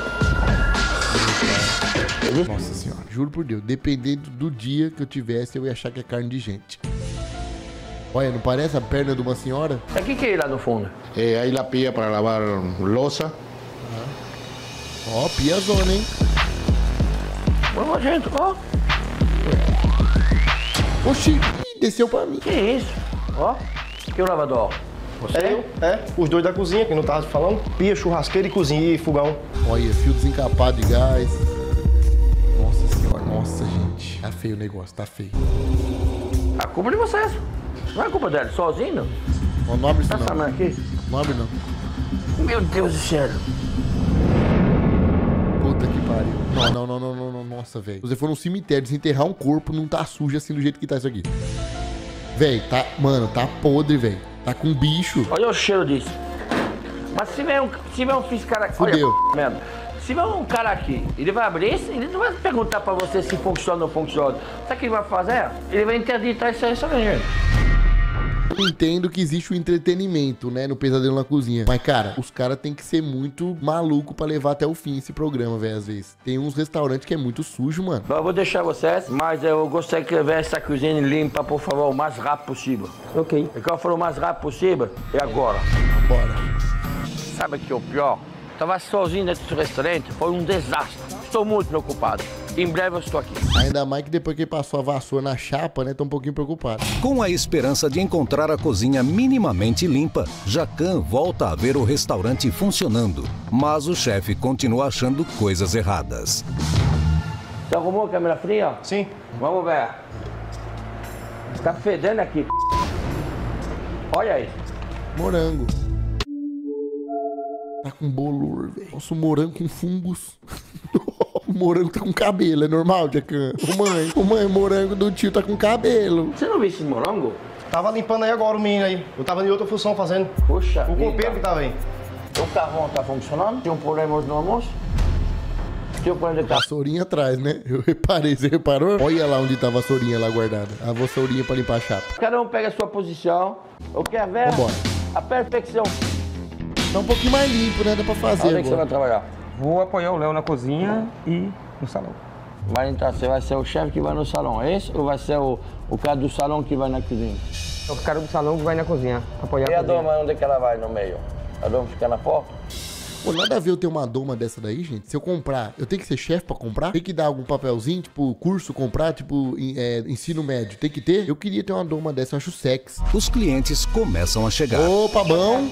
Nossa senhora, juro por Deus, dependendo do dia que eu tivesse, eu ia achar que é carne de gente. Olha, não parece a perna de uma senhora? O que, que é aí lá no fundo? Eh, ahí la pilla para lavar losa. Ó, piazona, hein? Ô, gente, ó, Oxi, ih, desceu pra mim. que isso? Ó, que é o lavador. Você? É eu, é. Os dois da cozinha, que não tava falando. Pia, churrasqueira e cozinha e fogão. Olha, fio desencapado de gás. Nossa senhora, nossa, gente. Tá feio o negócio, tá feio. A culpa é de vocês. Não é culpa dele, sozinho. Abre isso Tá não. aqui? Não abre não. Meu Deus do céu. Puta que pariu. Não, não, não, não, não, não. Nossa, velho. Você for num cemitério desenterrar um corpo, não tá sujo assim do jeito que tá isso aqui. Véi, tá. Mano, tá podre, velho. Tá com bicho. Olha o cheiro disso. Mas se tiver um, se tiver um fiscal aqui. Fudeu. Olha, merda. Se tiver um cara aqui, ele vai abrir isso, ele não vai perguntar pra você se funciona ou não funciona. Sabe o que ele vai fazer? Ele vai interditar isso aí, sabe, gente? Eu entendo que existe o entretenimento, né, no Pesadelo na Cozinha. Mas, cara, os caras têm que ser muito maluco pra levar até o fim esse programa, velho, às vezes. Tem uns restaurantes que é muito sujo, mano. Eu vou deixar vocês, mas eu gostaria que ver essa cozinha limpa, por favor, o mais rápido possível. Ok. E quando eu falo o mais rápido possível, é agora. Bora. Sabe o que é o pior? Estava sozinho nesse restaurante, foi um desastre. Estou muito preocupado. Em breve eu estou aqui. Ainda mais que depois que passou a vassoura na chapa, né, tá um pouquinho preocupado. Com a esperança de encontrar a cozinha minimamente limpa, Jacan volta a ver o restaurante funcionando. Mas o chefe continua achando coisas erradas. Você arrumou a câmera fria? Sim. Vamos ver. Está fedendo aqui. Olha aí. Morango. Tá com bolor, velho. Nossa, o morango com fungos. o morango tá com cabelo, é normal, Jacan? Ô mãe, ô mãe, o morango do tio tá com cabelo. Você não viu esse morango? Tava limpando aí agora o menino aí. Eu tava em outra função fazendo. Puxa O copeiro que tava aí. O carvão tá funcionando? Tem um problema hoje no almoço? Tem um problema de carvão? Vassourinha atrás, né? Eu reparei, você reparou? Olha lá onde tá a vassourinha lá guardada. A vassourinha pra limpar a chapa. Cada um pega a sua posição. Eu quero ver Vambora. a perfeição. Tá um pouquinho mais limpo, né? Dá pra fazer Onde é que você vai trabalhar? Vou apoiar o Léo na cozinha e no salão. Vai entrar, você vai ser o chefe que vai no salão, é isso? Ou vai ser o, o cara do salão que vai na cozinha? É o cara do salão que vai na cozinha, apoiar E a a cozinha. doma, onde é que ela vai no meio? A doma fica na porta? Pô, nada a ver eu ter uma doma dessa daí, gente. Se eu comprar, eu tenho que ser chefe pra comprar? Tem que dar algum papelzinho, tipo, curso, comprar, tipo, em- é, ensino médio. Tem que ter? Eu queria ter uma doma dessa, eu acho sexy. Os clientes começam a chegar. Opa, bom.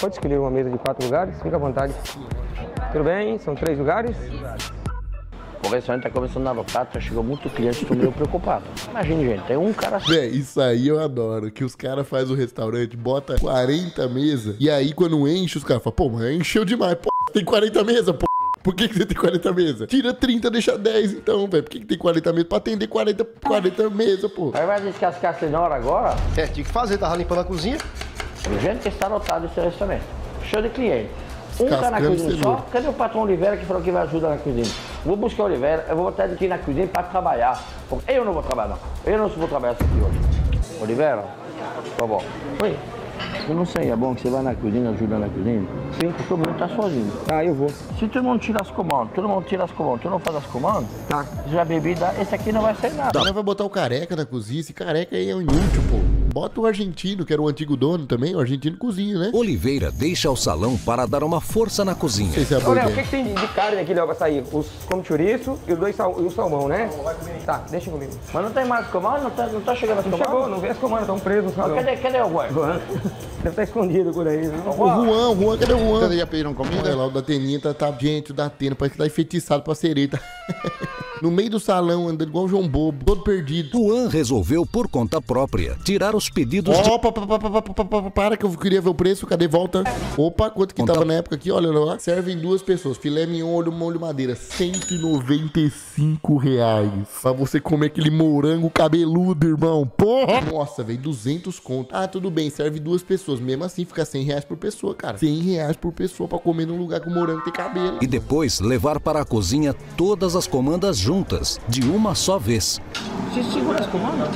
Pode escolher uma mesa de quatro lugares, fica à vontade. Tudo bem? São três lugares. O restaurante tá começando a lotar, já chegou muito cliente, estou meio preocupado. Imagine, gente, tem um cara Véi, isso aí eu adoro. Que os caras fazem o restaurante, bota 40 mesas. E aí, quando enche, os caras falam, pô, mas encheu demais. Pô, tem 40 mesas, pô. Por que, que você tem 40 mesas? Tira 30, deixa 10, então, velho. Por que, que tem 40 mesas? Pra atender 40, 40 mesas, pô. Aí vai descascar a cenoura agora, É, tinha que fazer, tava limpando a cozinha. jeito que está lotado esse restaurante. Show de cliente. Um tá na cozinha só, cadê o patrão Oliveira que falou que vai ajudar na cozinha? Vou buscar o Oliveira, eu vou botar ele aqui na cozinha para trabalhar. Porque eu não vou trabalhar, não. Eu não vou trabalhar isso aqui hoje. Oliveira, por favor. Oi. Eu não sei, é bom que você vai na cozinha, ajuda na cozinha? Sim. Porque todo mundo tá sozinho. Tá, eu vou. Se todo mundo tira as comandas, todo mundo tira as comandas, todo mundo faz as comandas, Tá. já bebida, esse aqui não vai ser nada. Agora vai botar o careca na cozinha. Esse careca aí é um inútil, pô. Bota o argentino, que era o antigo dono também. O argentino cozinha, né? Oliveira deixa o salão para dar uma força na cozinha. Não sei se é Ô, Léo, o que, que tem de, carne aqui, Léo, pra sair? Os como chouriço e, os dois sal, e o salmão, né? Tá, deixa comigo. Mas não tem mais comando? Não tá, não tá chegando as Não comandas? chegou, não vê as comandas, estão presos no salão. Cadê, cadê o guarda? Juan, Deve estar escondido por aí. Viu? O Juan, o Juan, cadê o Juan? ¿Ustedes ya pidieron Olha comida? lá, o da Teninha tá, tá gente, o da Atena, parece que tá enfeitiçado pra sereia. no meio do salão, andando igual o João Bobo, todo perdido. Juan resolveu, por conta própria, tirar os pedidos oh, de... Opa, para que eu queria ver o preço, cadê? Volta. Opa, quanto que conta... tava na época aqui? Olha lá. Servem duas pessoas, filé mignon, olho, molho, madeira, 195 reais. Pra você comer aquele morango cabeludo, irmão. Porra! Nossa, velho, 200 conto. Ah, tudo bem, serve duas pessoas. Mesmo assim, fica 100 reais por pessoa, cara. 100 reais por pessoa pra comer num lugar com morango tem cabelo. E depois, levar para a cozinha todas as comandas juntas juntas de uma só vez. Você segura as comandas?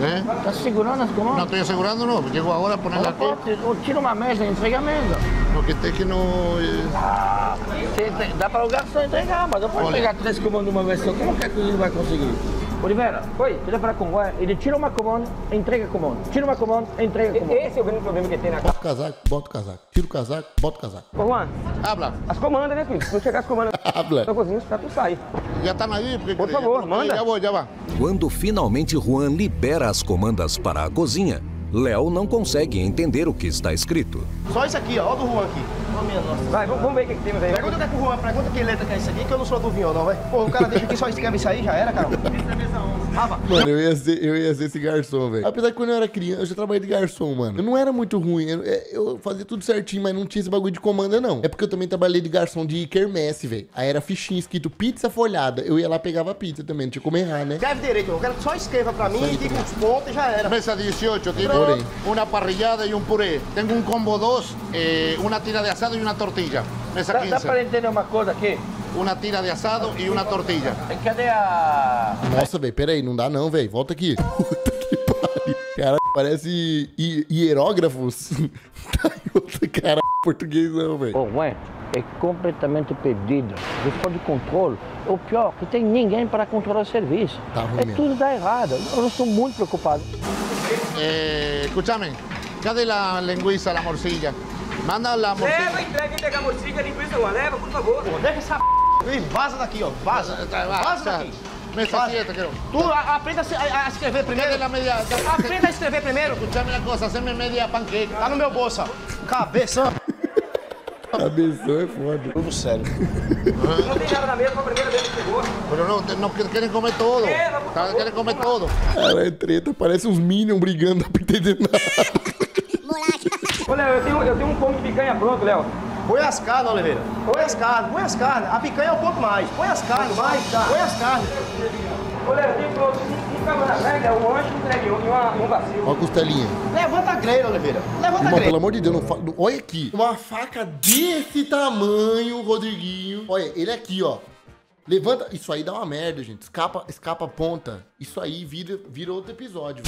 É? Está segurando as comandas? Não estou segurando, não. porque a hora de poner a porta. Tira uma mesa, entrega a mesa. Porque tem que não. Ah, dá para o garçom entregar, mas eu posso Olha. pegar três comandos de uma vez só. Como que a cozinha vai conseguir? Oliveira, oi, tira para com Ele tira uma comanda, entrega a comanda. Tira uma comanda, entrega a comanda. Esse é o grande problema que tem na casa. Bota o casaco, bota o casaco. Tira o casaco, bota o casaco. Ô, Juan, Habla. as comandas, né, filho? Se não chegar as comandas Habla. na cozinha, tá, tu sai. Ya están ahí. porque- Por favor, manda. Ya voy, ya va. Quando finalmente Juan libera as comandas para a cozinha, Léo não consegue entender o que está escrito. Só isso aqui, ó, ó do Juan aqui. Nossa. Vai, vamos, ver o que, que temos aí. Pergunta o que é que o Juan, pergunta que letra que é isso aqui, que eu não sou do vinho não, vai. Pô, o cara deixa aqui só escreve isso aí, já era, cara. Rava. Mano, eu ia ser, eu ia ser esse garçom, velho. Apesar que quando eu era criança, eu já trabalhei de garçom, mano. Eu não era muito ruim. Eu, é, eu fazia tudo certinho, mas não tinha esse bagulho de comanda, não. É porque eu também trabalhei de garçom de quermesse, velho. Aí era fichinha escrito pizza folhada. Eu ia lá pegava pizza também, não tinha como errar, né? Escreve direito, eu quero que só escreva pra mim, diga os pontos e já era. Mesa 18, tiene Porém. una parrillada y un puré. Tengo un combo 2, eh, una tira de asado y una tortilla. Mesa Dá, dá 15. para entender uma coisa aqui? Una tira de asado y una tortilla. Cadê a... Nossa, velho, pera aí, não dá não, velho. Volta aqui. Puta que pariu. Cara, parece hi- hierógrafos. tá em outro cara português não, velho. Ô, ué, é completamente perdido. Falta de controle. O pior, que tem ninguém para controlar o serviço. Tá ruim é mesmo. tudo dá errado. Eu estou muito preocupado. Eh, escúchame, ¿qué la lengüiza, la morcilla? Manda la morcilla. entrega, entrega a morcega, linguiça. Leva, por favor. Pô, deixa essa p... Vaza daqui, ó, vaza. Vaza daqui. 7, creo. Tu aprenda a, escrever ¿Qué primeiro. de la media? Aprenda a escrever primeiro. Escúchame una cosa, haceme media pancake. Tá no meu bolso, ó. Cabeça. Cabeção é foda. Tudo sério. Não tem nada na mesa, foi a primeira vez que chegou. Te- no quieren comer todo. Quieren comer todo. Cara, é treta, parece uns Minions brigando, não pra entender nada. Ô, Léo, eu tenho, eu tenho um pão de picanha pronto, Léo. Põe as carnes, Oliveira. Põe as carnes, põe as carnes. A picanha é um pouco mais. Põe as carnes, mais. Põe as carnes. Ô, Léo, tenho pronto um, um ficava na velha, um anjo, um dragão e uma- um vacilo. Ó a costelinha. Levanta a grelha, Oliveira. Levanta a Irmão, grelha. pelo amor de Deus, não fa... olha aqui. Uma faca desse tamanho, Rodriguinho. Olha, ele aqui, ó. Levanta. Isso aí dá uma merda, gente. Escapa, escapa a ponta. Isso aí vira, vira outro episódio.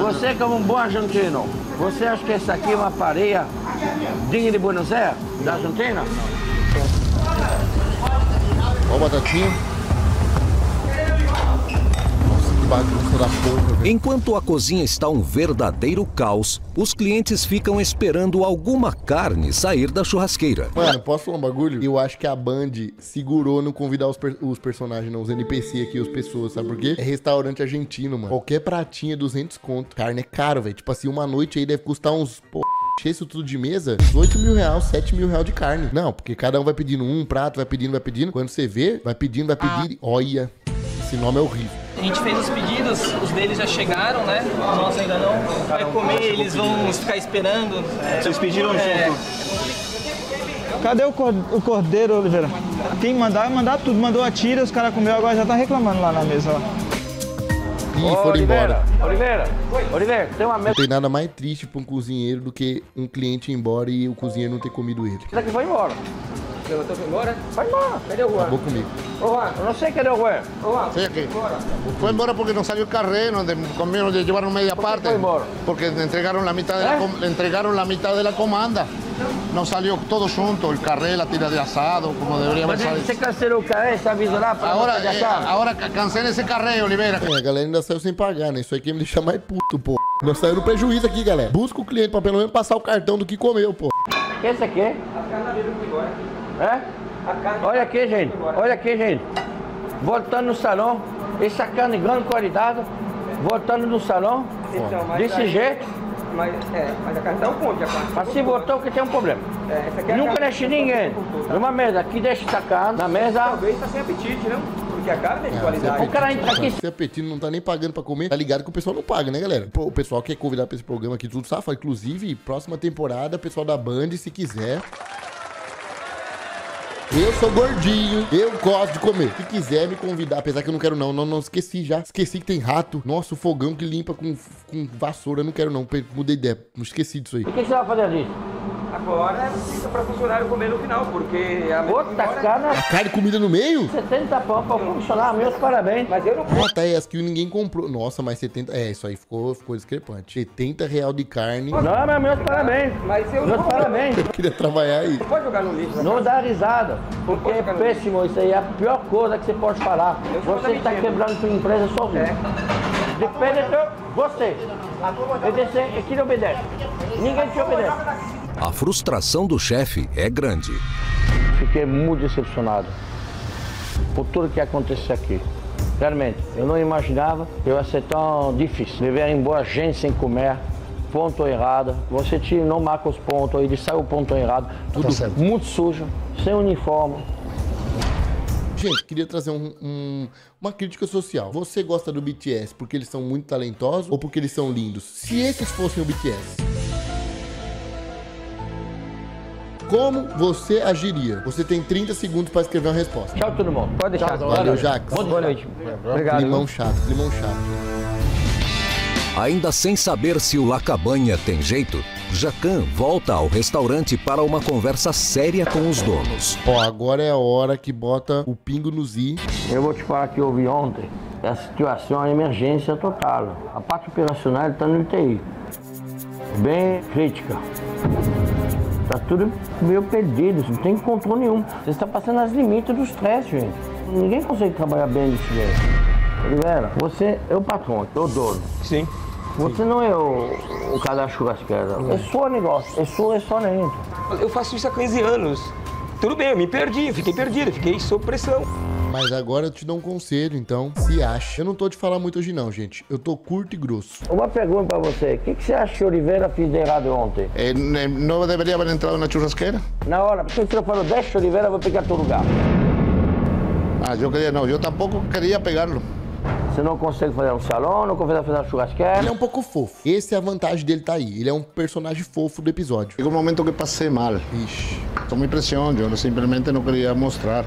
Você, como um bom argentino, você acha que essa aqui é uma farinha digna de Buenos Aires, da Argentina? Ó a batatinha. Enquanto a cozinha está um verdadeiro caos, os clientes ficam esperando alguma carne sair da churrasqueira. Mano, posso falar um bagulho? Eu acho que a Band segurou no convidar os, per- os personagens, não, os NPC aqui, as pessoas, sabe por quê? É restaurante argentino, mano. Qualquer pratinha é 200 conto. Carne é caro, velho. Tipo assim, uma noite aí deve custar uns... Pô, isso tudo de mesa, uns 8 mil reais, 7 mil reais de carne. Não, porque cada um vai pedindo um prato, vai pedindo, vai pedindo. Quando você vê, vai pedindo, vai pedindo. Olha, esse nome é horrível. A gente fez os pedidos, os deles já chegaram, né? Os nossos ainda não. Vai comer, eles vão ficar esperando. Vocês pediram É. Cadê o cor- o cordeiro, Oliveira? Tem que mandar, mandar tudo. Mandou a tira, os caras comeu, agora já tá reclamando lá na mesa. Ó. Ih, foram embora. Oliveira, Oliveira, tem uma Não mesa tem nada mais triste pra um cozinheiro do que um cliente ir embora e o cozinheiro não ter comido ele. que foi embora. E foi embora? Vai embora. Cadê o Juan? Acabou comigo. Ô, Juan, Eu não sei cadê o Juan. ô, Juan. Sí, aquí. Fue embora porque salió el carreno, de, conmigo le llevaron media parte. fue embora? Porque le entregaron la mitad de ¿Eh? la, entregaron la mitad de la comanda. No salió todo junto, el carré, la tira de asado, como debería haber salido. você cancelou o cara, você avisa lá pra Ahora, não eh, ahora ca- cancela esse carré, Oliveira. É, a galera ainda saiu sem pagar, né? Isso aqui me deixa mais puto, pô. Nós saímos no prejuízo aqui, galera. Busca o cliente pra pelo menos passar o cartão do que comeu, pô. que esse aqui? É? Olha aqui, gente. Olha aqui, gente. Voltando no salão. Essa carne de grande qualidade. Voltando no salão. Então, Desse aí- jeito. Mas, é, mas a carne tá um ponto, a carne. Mas se voltou, que tem um problema. É, essa aqui é Nunca deixe ninguém. voltou? Numa mesa aqui, deixa essa carne na mesa. Talvez tá sem apetite, não? Porque a carne é de É, qualidade. O cara entra aqui. Esse apetite não tá nem pagando pra comer. Tá ligado que o pessoal não paga, né, galera? O pessoal quer convidar pra esse programa aqui, tudo safado. Inclusive, próxima temporada, pessoal da Band, se quiser. Eu sou gordinho, eu gosto de comer. Se quiser me convidar, apesar que eu não quero não, não, não esqueci já. Esqueci que tem rato. Nossa, o fogão que limpa com, com vassoura, eu não quero não. Mudei ideia, esqueci disso aí. O que você vai fazer ali? Agora fica pra funcionário comer no final, porque a Outra carne, A carne comida no meio? 70 pão pra funcionar. Meus parabéns. Mas eu não Ah, tá, é as que ninguém comprou. Nossa, mas 70. É, isso aí ficou, ficou discrepante. 70 real de carne. Não, mas meus parabéns. Mas eu Meus não parabéns. Eu queria trabalhar aí. Não pode jogar no lixo. Não dá risada, porque é péssimo, isso aí é a pior coisa que você pode falar. Você está quebrando sua empresa sozinho. É. Depende de você. Obedecer, aqui não obedece. Ninguém te obedece. A frustração do chefe é grande. Fiquei muito decepcionado por tudo que aconteceu aqui. Realmente, eu não imaginava que ia ser tão difícil. Levar embora gente sem comer, ponto errado. Você tira, não marca os pontos, ele sai o ponto errado. Tudo muito sujo, sem uniforme. Gente, queria trazer um- um- uma crítica social. Você gosta do BTS porque eles são muito talentosos ou porque eles são lindos? Se esses fossem o BTS, como você agiria? Você tem 30 segundos para escrever uma resposta. Tchau, todo mundo. Pode deixar. Valeu, Jax. Boa noite. Obrigado. Climão chato, climão chato. Ainda sem saber se o Lacabanha tem jeito, Jacan volta ao restaurante para uma conversa séria com os donos. Ó, agora é a hora que bota o pingo nos i. Eu vou te falar que houve ontem. A situação é emergência total. A parte operacional está no UTI. Bem crítica. Está tudo meio perdido, não tem controle nenhum. Você está passando as limites dos três, gente. Ninguém consegue trabalhar bem desse jeito. Oliveira, você é o patrão, é o dono. Sim. Você não é o, o cara da churrasqueira. É seu negócio, é seu restaurante. Eu faço isso há 15 anos. Tudo bem, eu me perdi, eu fiquei perdido, fiquei sob pressão. Mas agora eu te dou um conselho, então, se acha. Eu não tô te falar muito hoje não, gente. Eu tô curto e grosso. Uma pergunta para você. O que, que você acha que Oliveira fez de errado ontem? Eh, ne- ¿No debería haber entrado en la churrasquera? Na hora, porque você falou, deixa Oliveira, eu vou pegar teu lugar. Ah, yo quería, no, yo tampoco quería pegarlo. Você não consegue fazer um salão, não consegue fazer uma churrasqueira. Ele é um pouco fofo. Essa é a vantagem dele tá aí. Ele é um personagem fofo do episódio. Llegó un momento que pasé mal. Ixi. Tomé presión, yo no- simplemente no quería mostrar.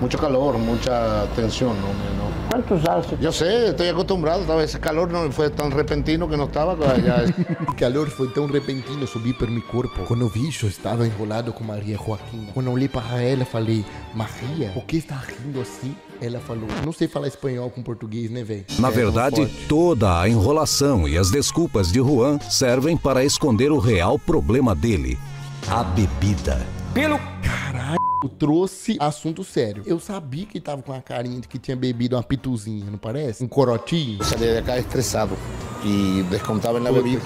Mucho calor, mucha tensión. ¿no? No. ¿Cuántos años? Yo sé, estoy acostumbrado. ¿sabes? Ese calor no fue tan repentino que no estaba. Ya, O calor foi tão repentino subir por meu corpo. Quando eu vi eu estava enrolado com Maria Joaquina. Quando eu olhei para ela, eu falei, Maria, por que está rindo assim? Ela falou, não sei falar espanhol com português, né, velho? Na verdade, toda a enrolação e as desculpas de Juan servem para esconder o real problema dele: a bebida. Pelo caralho, trouxe assunto sério. Eu sabia que tava com a carinha de que tinha bebido uma pituzinha, não parece? Um corotinho. Salí de acá estresado y descontaba en la Puta bebida.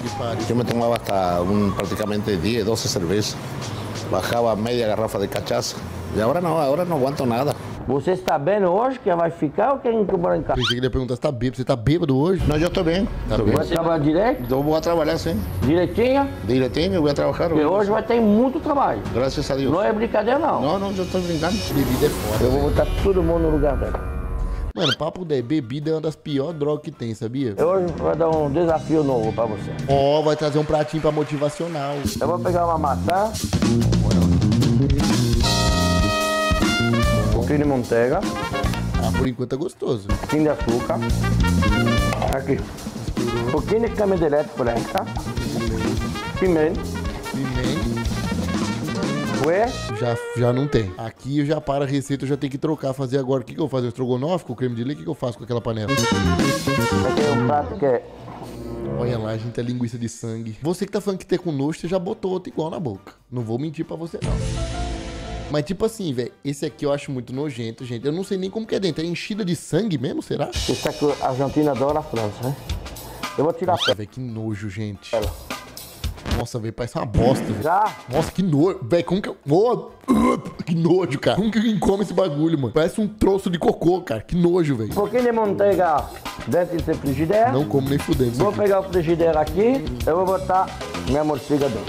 Yo me tomaba hasta un, prácticamente 10, 12 cervezas. Bajaba media garrafa de cachaça. Y ahora no, ahora no aguanto nada. Você está bem hoje? Que vai ficar ou quer ir embora em casa? Pensei que ele ia perguntar se tá bêbado. Você tá bêbado hoje? No, yo estoy bien. Tá bem? Vai trabalhar direito? Yo voy a trabajar, sí. Direitinho? Direitinho, voy a trabajar. Porque hoje vai ter muito trabalho. Gracias a Dios. Não é brincadeira, não. No, no, yo estoy brincando. Bebida é foda. Eu vou botar todo mundo no lugar dele. Mano, papo 10, bebida é uma das piores drogas que tem, sabia? Hoje vai dar um desafio novo pra você. Ó, vai trazer um pratinho pra motivacional. Eu vou pegar uma maçã. Um pouquinho de manteiga. Ah, por enquanto é gostoso. Um pouquinho de açúcar. Aqui. Um pouquinho de câmera elétrica branca. Pimenta. Pimenta. Ué? Já, já não tem. Aqui eu já paro a receita, eu já tenho que trocar, fazer agora. O que, que eu fazer? O estrogonofe com creme de leite? O que, que eu faço com aquela panela? Aqui é um prato que é Olha lá, gente, é linguiça de sangue. Você que tá falando que tem com nojo, você já botou outro igual na boca. Não vou mentir pra você, não. Mas tipo assim, velho, esse aqui eu acho muito nojento, gente. Eu não sei nem como que é dentro. É enchida de sangue mesmo, será? Isso aqui a Argentina adora a França, né? Eu vou tirar Nossa, velho, que nojo, gente. Nossa, velho, parece uma bosta. Já? Nossa, que nojo. Velho, como que eu... Oh, que nojo, cara. Como que alguém come esse bagulho, mano? Parece um troço de cocô, cara. Que nojo, velho. um pouquinho de manteiga dentro desse frigideira. Não como nem fudendo Vou aqui. pegar o frigideira aqui, eu vou botar minha morcega dentro.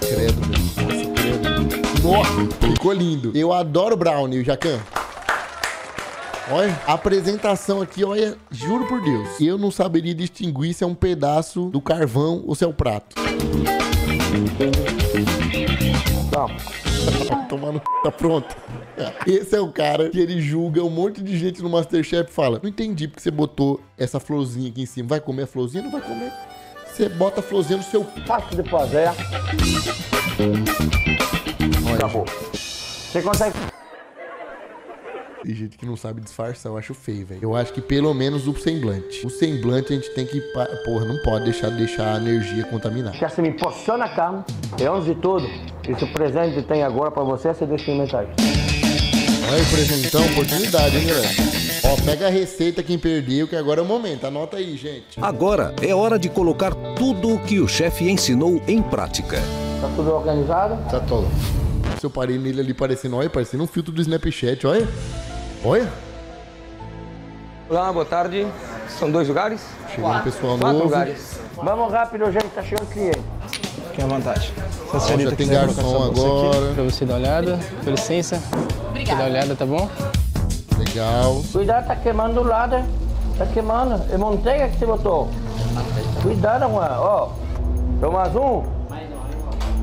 Credo, velho. Nossa, credo. Nossa, ficou lindo. Eu adoro brownie, Jacan. Olha, a apresentação aqui, olha, juro por Deus. Eu não saberia distinguir se é um pedaço do carvão ou se é o prato. Não. Tomando tá pronto. Esse é o cara que ele julga um monte de gente no Masterchef e fala: Não entendi porque você botou essa florzinha aqui em cima. Vai comer a florzinha? Não vai comer. Você bota a florzinha no seu. Fácil de fazer. Acabou. Você consegue. Tem gente que não sabe disfarçar, eu acho feio, velho. Eu acho que pelo menos o semblante. O semblante a gente tem que. Porra, não pode deixar, deixar a energia contaminar. Já se me posiciona a carne. E antes de tudo, esse presente tem agora pra você, você deixa experimentar isso. Olha aí, presentão, oportunidade, hein, galera? Ó, pega a receita quem perdeu, que agora é o momento. Anota aí, gente. Agora é hora de colocar tudo o que o chefe ensinou em prática. Tá tudo organizado? Tá todo. Se eu parei nele ali parecendo, olha, parecendo um filtro do Snapchat, olha. Olha. Olá, boa tarde. São dois lugares? Chegou um pessoal Quatro novo. lugares. Vamos rápido, gente, tá chegando cliente. Fique à vontade. Se a Ó, senhorita já tem garçom aqui. agora. Pra você dar uma olhada. Com licença. Obrigada. Dar uma olhada, tá bom? Legal. Cuidado, tá queimando do lado, hein? Tá queimando. É manteiga que você botou. Cuidado, mano. Ó, deu mais um.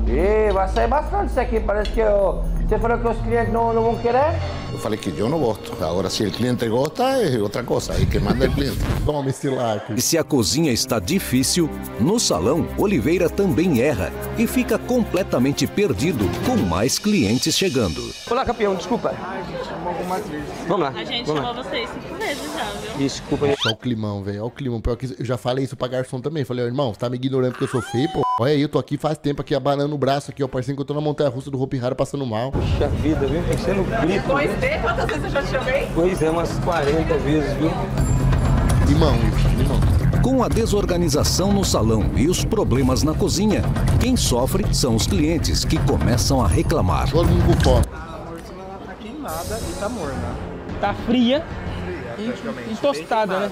Ih, vai sair bastante isso aqui. Parece que ó, você falou que os clientes não, não vão querer. Yo falei que yo no gosto. Ahora, si el cliente gosta, es otra cosa. Hay que manda el cliente. Toma esse lacre. E se a cozinha está difícil, no salão, Oliveira também erra e fica completamente perdido com mais clientes chegando. Olá, campeão, desculpa. Vamos lá. A gente vamos lá. chamou vocês cinco vezes já, viu? Desculpa aí. Só o climão, velho. Olha o climão. Pior que eu já falei isso pra garçom também. Falei, ó, irmão, você tá me ignorando porque eu sou feio, pô. Olha aí, eu tô aqui faz tempo aqui abanando o braço aqui, ó. Parecendo que eu tô na montanha russa do Hopi Hari passando mal. Puxa vida, viu? Pensando no grito. Pois é, quantas vezes eu já te chamei? Pois é, umas 40 vezes, viu? Limão, limão. Com a desorganização no salão e os problemas na cozinha, quem sofre são os clientes que começam a reclamar. Todo mundo com fome. Tá queimada e tá morna. Tá fria e, e tostada, né?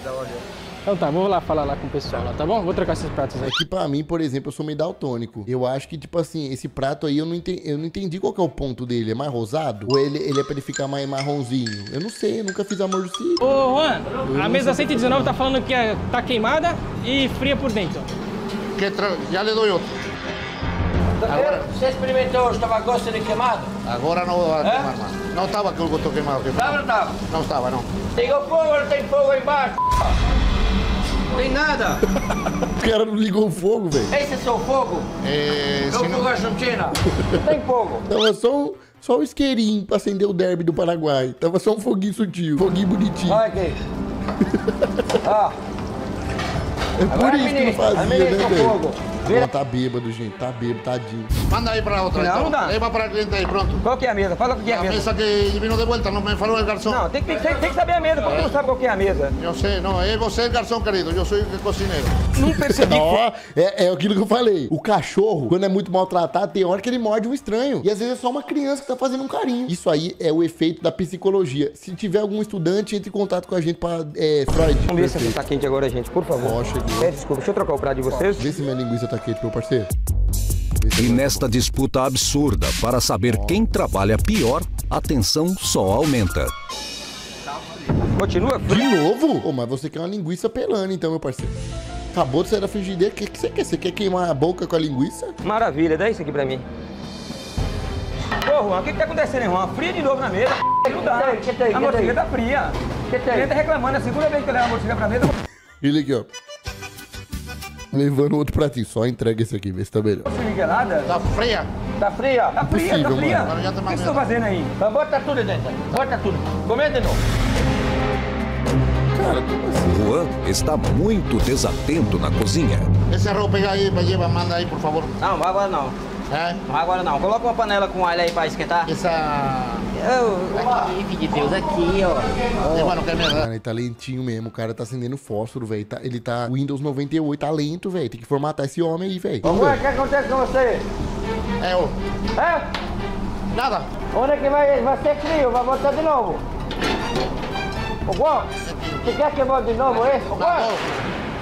Então tá, vou lá falar lá com o pessoal lá, tá bom? Vou trocar esses pratos É aí. que pra mim, por exemplo, eu sou meio daltônico. Eu acho que, tipo assim, esse prato aí eu não entendi, eu não entendi qual que é o ponto dele. É mais rosado? Ou ele, ele é pra ele ficar mais marronzinho? Eu não sei, eu nunca fiz amor do cílio. Ô, Juan, a mesa 119 tá falando que é- tá queimada e fria por dentro. Que tra- ya le doy otro. Você experimentou os tabacos de queimado? Agora não vai É? queimar mais. Não estava com o gosto queimado. Estava ou não estava? Não estava, não. Tem fogo não tem fogo aí embaixo? Não tem nada. O cara não ligou o fogo, velho. Esse é seu fogo? É, É o fogo argentino. Não tem fogo. Tava só um, só um isqueirinho pra acender o derby do Paraguai. Tava só um foguinho sutil, foguinho bonitinho. Olha aqui. Ó. É por Agora isso que não fazia, né, velho? Não, tá bêbado, gente. Tá bêbado, tadinho. Manda aí para outra. Não, então. não dá. Leva para a cliente aí, pronto. Qual que é a mesa? Fala qual que é a A mesa. mesa que vino de volta, não me falou o garçom. Não, tem que, tem, tem que saber a mesa, porque tu não sabe qual que é a mesa. Eu sei, não, é você garçom querido, eu sou o cozinheiro. Não percebi. Ó, é, é aquilo que eu falei. O cachorro, quando é muito maltratado, tem hora que ele morde um estranho. E às vezes é só uma criança que tá fazendo um carinho. Isso aí é o efeito da psicologia. Se tiver algum estudante, entre em contato com a gente pra é, Freud. Vamos ver se tá quente agora, gente, por favor. Ó, chegou. É, desculpa, deixa eu trocar o prato de vocês. Vê se minha linguiça tá quente, meu parceiro. E nesta disputa absurda para saber quem trabalha pior, a tensão só aumenta. Continua De novo? Ô, mas você quer uma linguiça pelando, então, meu parceiro. Acabou de sair da frigideira. O que, que você quer? Você quer queimar a boca com a linguiça? Maravilha, dá isso aqui pra mim. Ô, Juan, o que que tá acontecendo, hein, Juan? Fria de novo na mesa. Não dá. A morcega tem? tá fria. Ele tá reclamando, é a segunda vez que eu levo a morcega pra mesa. Ele aqui, ó. Levando outro pratinho. Só entrega esse aqui, vê se tá melhor. Morcega gelada. Tá fria? Tá fria? Tá fria, tá fria. mano. O que vocês estão fazendo aí? Bota tudo dentro. Bota tudo. Comendo de novo. Cara, como assim? Juan está muito desatento na cozinha. Esse arroz pega aí, manda aí, por favor. Não, vai agora não. É? Agora não. Coloca uma panela com alho aí pra esquentar. Essa... Aqui, filho de Deus, aqui, ó. É, mano, que merda. Cara, ele tá lentinho mesmo. O cara tá acendendo fósforo, velho. Tá- ele tá Windows 98, tá lento, velho. Tem que formatar esse homem aí, velho. Ô, Juan, o que acontece com você? É, ô. É? Nada. Onde é que vai, vai ser frio? Vai botar de novo? Ô, Juan, você quer que eu bote de novo, hein? Ô, Juan,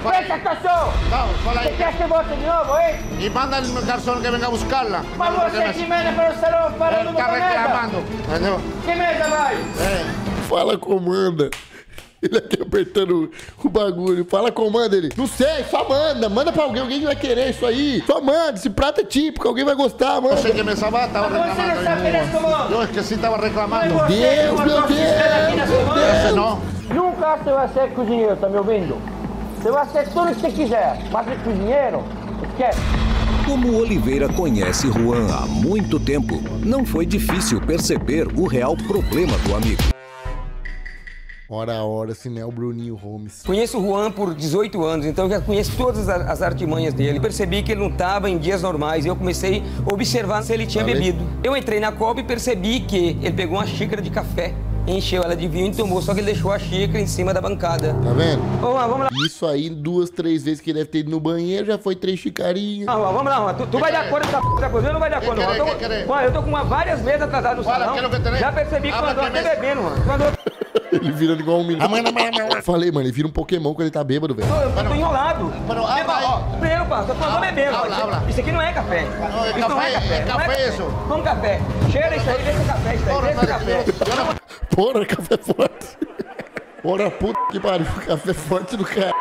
fecha, cachorro! Não, fala Você aí. quer que eu bote de novo, hein? Y manda al garzón que venga a buscarla. Mas você que manda para o salão, para botar mesa. reclamando. ¿Entendeu? Que mesa vai? É. Fala, comanda. Ele aqui apertando o bagulho. Fala, comanda ele. Não sei, só manda. Manda pra alguém. Alguém vai querer isso aí. Só manda. Esse prato é típico. Alguém vai gostar, manda. No sé qué me estaba, estaba Mas você não reclamando. sabe pedir comando. Yo es que sí estaba reclamando. Você Deus, que meu Deus, meu Ese no. Nunca você vai ser cozinheiro, tá me ouvindo? Você vai ser tudo o que você quiser, mas de cozinheiro, esquece. Como Oliveira conhece Juan há muito tempo, não foi difícil perceber o real problema do amigo. Hora a hora, se não é o Bruninho Holmes. Conheço o Juan por 18 anos, então eu já conheço todas as as artimanhas dele. Percebi que ele não estava em dias normais e eu comecei a observar se ele tinha Tá bebido. Eu entrei na copa e percebi que ele pegou uma xícara de café, encheu ela de vinho e tomou, só que ele deixou a xícara em cima da bancada. Tá vendo? Ô, Juan, vamos lá. Isso aí, duas, três vezes que ele deve ter ido no banheiro, já foi três chicarinhas. Ah, Juan, vamos lá, Juan. Tu, tu vai dar conta dessa p da coisa ou não vai dar conta, Juan? Eu tô? Juan, eu tô com uma, várias mesas atrasadas no salão. Já percebi que tu Habla andou que até bebendo, Juan. Ele virando igual um menino. Falei, mano, ele vira um Pokémon quando ele tá bêbado, velho. Eu tô, tô enrolado. Pero habla Beba, ó, primeiro, pá, tô falando bebendo. Habla, Isso- aqui não é café. Não, é isso não é café, café. é café isso. Toma café. Cheira isso aí, é café isso aí. É café. Porra, café forte. Porra, puta que pariu. Café forte do cara.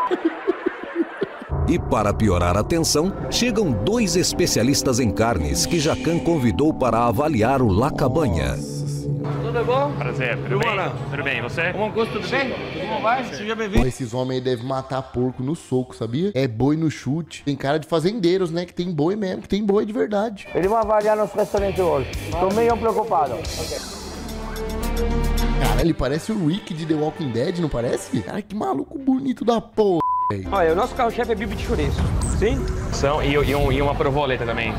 E para piorar a tensão, chegam dois especialistas em carnes que Jacan convidou para avaliar o Lacabanha. Tudo bom? Prazer, tudo bem? Tudo bem, você? Bom gosto, tudo bem? Como vai? Seja bem-vindo. Esses homens aí devem matar porco no soco, sabia? É boi no chute. Tem cara de fazendeiros, né? Que tem boi mesmo, que tem boi de verdade. Eles vão avaliar nosso restaurante hoje. Tô meio preocupado. Cara, ele parece o Rick de The Walking Dead, não parece? Cara, que maluco bonito da porra, velho. Olha, o nosso carro-chefe é bife de chouriço. Sim? São, e, e um- e uma provoleta também.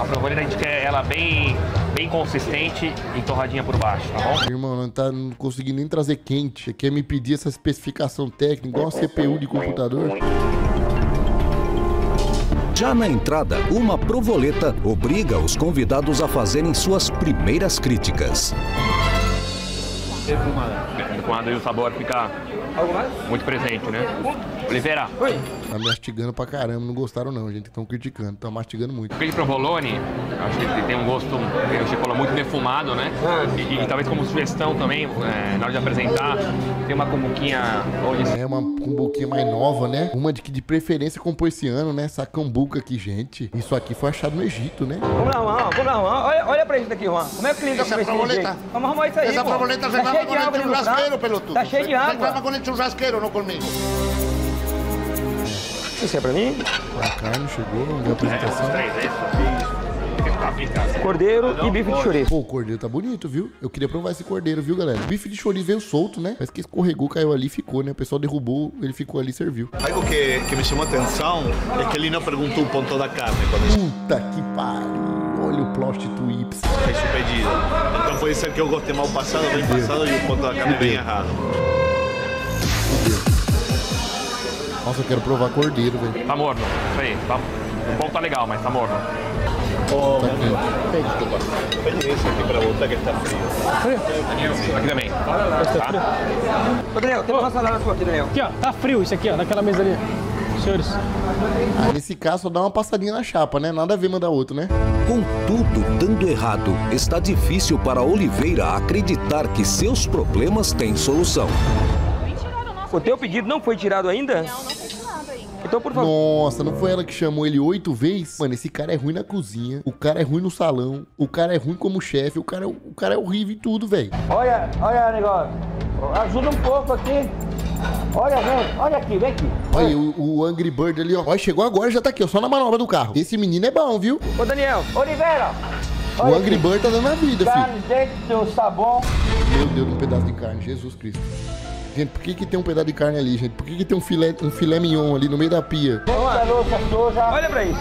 A provoleta a gente quer ela bem, bem consistente e torradinha por baixo, tá bom? Irmão, não tá não consegui nem trazer quente. Você quer me pedir essa especificação técnica, igual uma CPU de computador? Já na entrada, uma provoleta obriga os convidados a fazerem suas primeiras críticas. Defumada. Defumada e o sabor fica Algo mais? muito presente, né? Oliveira, Oi. Tá mastigando pra caramba, não gostaram não, gente. Estão criticando, tá mastigando muito. aquele provolone, acho que ele tem um gosto, ele você falou, muito defumado, né? E, e talvez como sugestão também, é, na hora de apresentar, tem uma cumbuquinha onde É uma cumbuquinha mais nova, né? Uma de que de preferência comprou esse ano, né? Essa cambuca aqui, gente. Isso aqui foi achado no Egito, né? Vamos lá, Juan, vamos lá, Juan. Olha, olha pra isso aqui, Juan. Como é que Esa com esse jeito? Vamos arrumar isso aí, Esa pô. proboleta Tá no churrasquero, carro. pelotudo. Tá cheio de água. El churrasquero, no conmigo. Isso é pra mim? A carne chegou, não deu apresentação. Cordeiro e bife de chouriço. Pô, o cordeiro tá bonito, viu? Eu queria provar esse cordeiro, viu, galera? O bife de chouriço veio solto, né? Parece que escorregou, caiu ali e ficou, né? O pessoal derrubou, ele ficou ali e serviu. Algo que, que me chamou a atenção é que ele não perguntou o ponto da carne quando Puta que pariu. Olha o plot twips. fez o pedido. Então pode ser que eu gostei mal passado, bem passado e o ponto da carne bem errado. Nossa, eu quero provar cordeiro, velho. Tá morno, isso aí. Tá, o pão tá legal, mas tá morno. Oh, desculpa. Pede esse aqui para voltar que está frio. Aqui também. Ô, Daniel, tem uma salada sua aqui, Daniel. Aqui, ó, tá frio isso aqui, ó, naquela mesa ali. Senhores. Ah, nesse caso, só dá uma passadinha na chapa, né? Nada a ver mandar outro, né? Com tudo dando errado, está difícil para Oliveira acreditar que seus problemas têm solução. O teu pedido não foi tirado ainda? Então, por favor. Nossa, não foi ela que chamou ele oito vezes? Mano, esse cara é ruim na cozinha, o cara é ruim no salão, o cara é ruim como chefe, o cara, é- o cara é horrível em tudo, velho. Olha, olha, negócio. Ajuda um pouco aqui. Olha, gente, olha aqui, vem aqui. Olha, o, o Angry Bird ali, ó. Olha, chegou agora, já tá aqui, ó, só na manobra do carro. Esse menino é bom, viu? Ô, Daniel. Oliveira. O Angry Bird tá dando a vida, filho. Carne dentro do sabão. Meu Deus, um pedaço de carne, Jesus Cristo. Gente, por que, que tem um pedaço de carne ali, gente? Por que, que tem um filé, um filé mignon ali no meio da pia? Olha pra isso.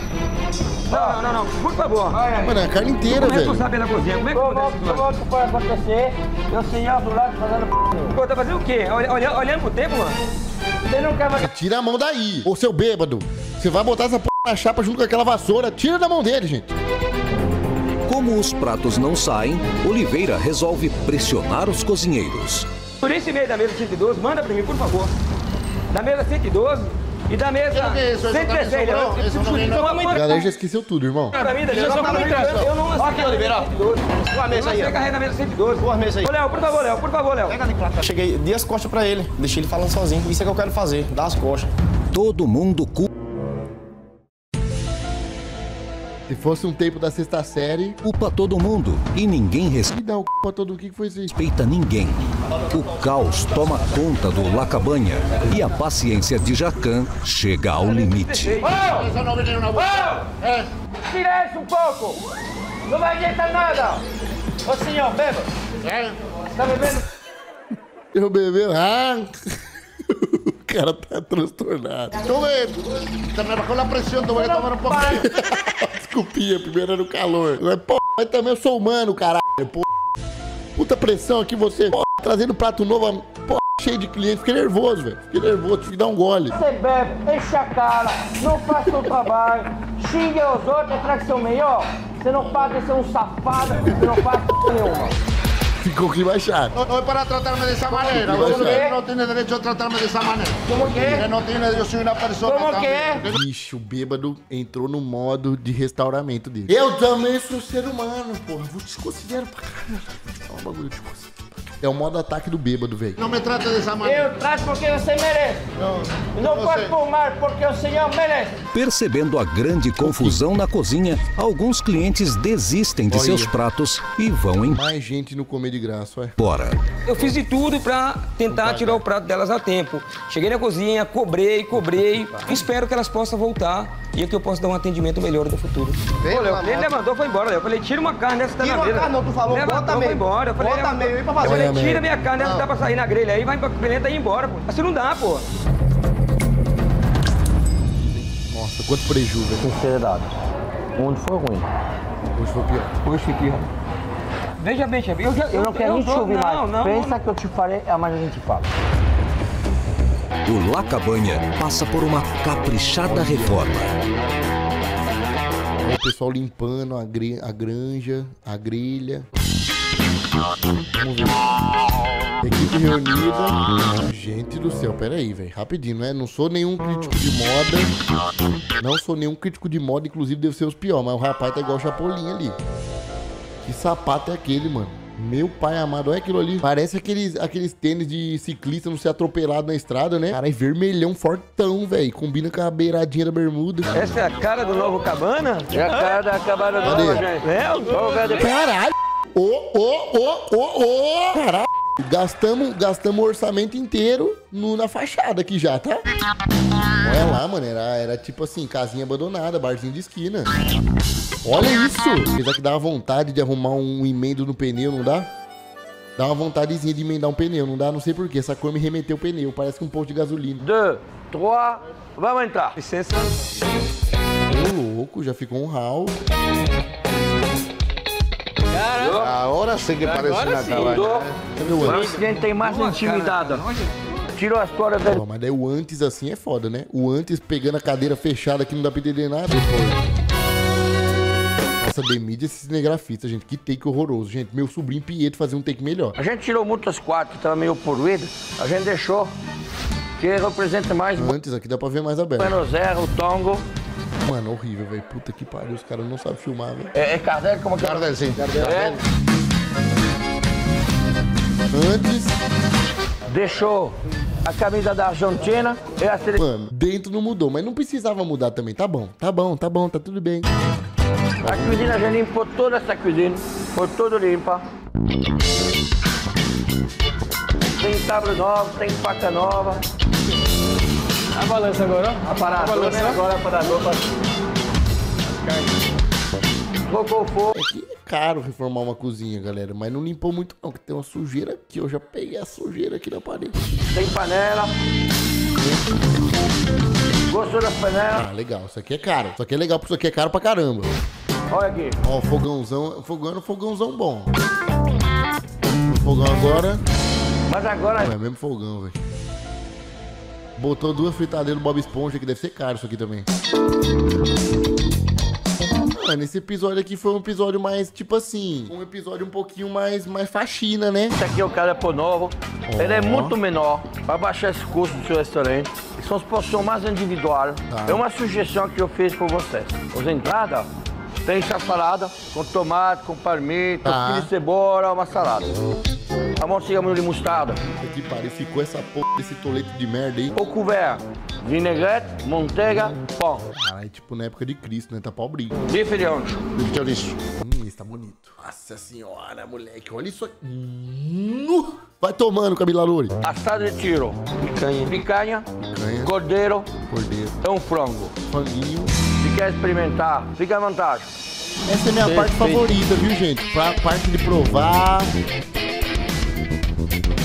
Não, não, não, não. Por favor. Mano, é a carne inteira, Como é velho. responsável da cozinha? Como é que acontece isso? Como que pode acontecer? Eu senhor do lado fazendo p. Pô, tá fazendo o quê? Olha, olha, olhando pro tempo, mano? Você não quer mais. Tira a mão daí, ô seu bêbado. Você vai botar essa p na chapa junto com aquela vassoura. Tira da mão dele, gente. Como os pratos não saem, Oliveira resolve pressionar os cozinheiros. Por esse meio da mesa 112, manda pra mim, por favor. Da mesa 112 e da mesa Creo que eso, eso también 116. sobró. né? Eso no viene. Então, A manda galera já esqueceu tudo, irmão. pra mim, Daniel. Só eu-. Eu não Ó aqui, Oliveira, ó. 112. Põe a mesa aí, Você ó. carrega a mesa 112. Põe a mesa aí. Ô, Léo, por favor, Léo, por favor, Léo. Cheguei, dei as costas pra ele, deixei ele falando sozinho. Isso é que eu quero fazer, dar as costas. Todo mundo culpa Se fosse um tempo da sexta série. todo mundo e ninguém dá o c pra todo o que foi isso respeita ninguém. O caos toma conta do Lacabanha e a paciência de Jacan chega ao limite. Boca. Eh, Silêncio um pouco. Não vai adiantar nada. Ô senhor, beba. Tá bebendo? Eu bebeu. Ah! o cara tá transtornado. Tuve, se me bajó la presión, tuve que tomar un poquito. Desculpinha, primeiro era o calor. Mas, pô, mas também eu sou humano, caralho. Pô. Puta pressão aqui, você. Pô, trazendo prato novo, pô, cheio de cliente. Fiquei nervoso, velho. Fiquei nervoso, tive que dar um gole. Você bebe, enche a cara, não faz seu trabalho, xinga os outros, atrás são melhor. Você não pode ser um safado, você não faz nenhuma. Ficou clima chato. No, no es para tratarme de esa manera. ¿Cómo Usted que? no tiene derecho a tratarme de esa manera. ¿Cómo que? Usted no tiene, yo soy una persona ¿Cómo también. Bicho, o bêbado entrou no modo de restauramento dele. Eu também sou ser humano, porra. Vou te considero pra caralho. Vou te falar um bagulho, eu te considero. É o modo ataque do bêbado, velho. No me trate de esa manera. Eu trato porque você merece. Não pode tomar porque o senhor merece. Percebendo a grande confusão na cozinha, alguns clientes desistem de Olha. seus pratos e vão Mais gente no comer de graça, ué. embora. Eu fiz de tudo pra tentar tirar o prato delas a tempo. Cheguei na cozinha, cobrei, cobrei. Espero que elas possam voltar e que eu possa dar um atendimento melhor no futuro. Ô, Léo, ele levantou, foi embora. Eu falei, tira uma carne dessa que tá Tira na uma mesa. carne, não, tu falou, levantou, bota foi meio. embora. Eu falei, Bota meio aí pra fazer. Eu Olha, tira minha carne dessa que dá pra sair na grelha aí, vai pra cliente ir embora, pô. Assim não dá, pô. Nossa, quanto prejuízo, velho. Sinceridade. Onde foi ruim? Hoje foi pior. Hoje fiquei. Veja bem, chefe, eu já... Eu não quero nem te ouvir não, mais. Não, Pensa não. que eu te falei, amanhã a gente fala. O Lacabanha passa por uma caprichada reforma. O pessoal limpando a granja, a grelha. Vamos ver. Equipe reunida. Gente do céu, pera aí, velho. Rapidinho, né? Não sou nenhum crítico de moda. Não sou nenhum crítico de moda, inclusive deve ser os piores. Mas o rapaz tá igual o Chapolin ali. Que sapato é aquele, mano? Meu pai amado, olha aquilo ali. Parece aqueles, aqueles tênis de ciclista não ser atropelado na estrada, né? Cara, é vermelhão, fortão, velho. Combina com a beiradinha da bermuda. Essa é a cara do novo cabana? É a cara da cabana nova, gente. É, o novo de- Caralho! Ô, ô, ô, ô, ô! Caralho! Gastamos, gastamos o orçamento inteiro no, na fachada aqui já, tá? Olha lá, mano, era, era tipo assim, casinha abandonada, barzinho de esquina. Olha isso! Apesar que dá uma vontade de arrumar um emendo no pneu, não dá? Dá uma vontadezinha de emendar um pneu, não dá? Não sei porquê, essa cor me remeteu o pneu, parece que um posto de gasolina. Dois, três, vamos entrar. Licença. Ô, louco, já ficou um hall. Ahora sí que parece Agora una sim. cabaña. O Por antes? isso que a gente tem mais intimidade. Tirou a história da Pô, mas daí o antes assim é foda, né? O antes pegando a cadeira fechada que não dá pra entender nada. Essa demídia esse cinegrafista, gente. Que take horroroso. Gente, meu sobrinho Pietro fazia um take melhor. A gente tirou muitas quadras que estavam meio poluídas. A gente deixou que representa mais Antes aqui dá pra ver mais aberto. Buenos Aires, o Tongo. Mano, horrível, velho. Puta que pariu. Os caras não sabem filmar, velho. É, é Cardel, como que é? Cardel, sim. É. Antes. Deixou a camisa da Argentina e a seleção. Mano, dentro não mudou, mas não precisava mudar também. Tá bom, tá bom, tá bom, tá tudo bem. A cozinha gente limpou toda essa cozinha. Foi tudo limpa. Tem tábua nova, tem faca nova. A balança agora, ó. Aparador, né? Agora aparador pra... Colocou fogo. É que é caro reformar uma cozinha, galera. Mas não limpou muito, não. Que tem uma sujeira aqui. Eu já peguei a sujeira aqui na parede. Tem panela. Gostou das panelas? Ah, legal. Isso aqui é caro. Isso aqui é legal, porque isso aqui é caro pra caramba. Olha aqui. Ó, o fogãozão. Fogão é um fogãozão bom. O fogão agora. Mas agora. Não é mesmo fogão, velho. Botou duas fritadeiras do Bob Esponja, que deve ser caro isso aqui também. Mano, esse episódio aqui foi um episódio mais, tipo assim, um episódio um pouquinho mais, mais faxina, né? Esse aqui é o Calepo Novo. Ele é muito menor para baixar esse custo do seu restaurante. São as porções mais individuais. Tá. É uma sugestão que eu fiz para vocês. As entradas tem essa salada com tomate, com palmito, Tá. filho de cebola, uma salada. A morcega de mostarda. Que pariu, ficou essa porra desse tolete de merda aí. O couvert, vinagrete, manteiga, pão. Caralho, tipo na época de Cristo, né? Tá briga. Bife de onde? El chorizo. Hum, esse tá bonito. Nossa senhora, moleque, olha isso aqui. Nu! Vai tomando, Camila Loure. Assado de tiro. Picanha. Picanha. Picanha. Cordeiro. Cordeiro. É um frango. Franguinho. Quer experimentar, fica à vontade. Essa é minha parte favorita, viu, gente? Pra parte de provar.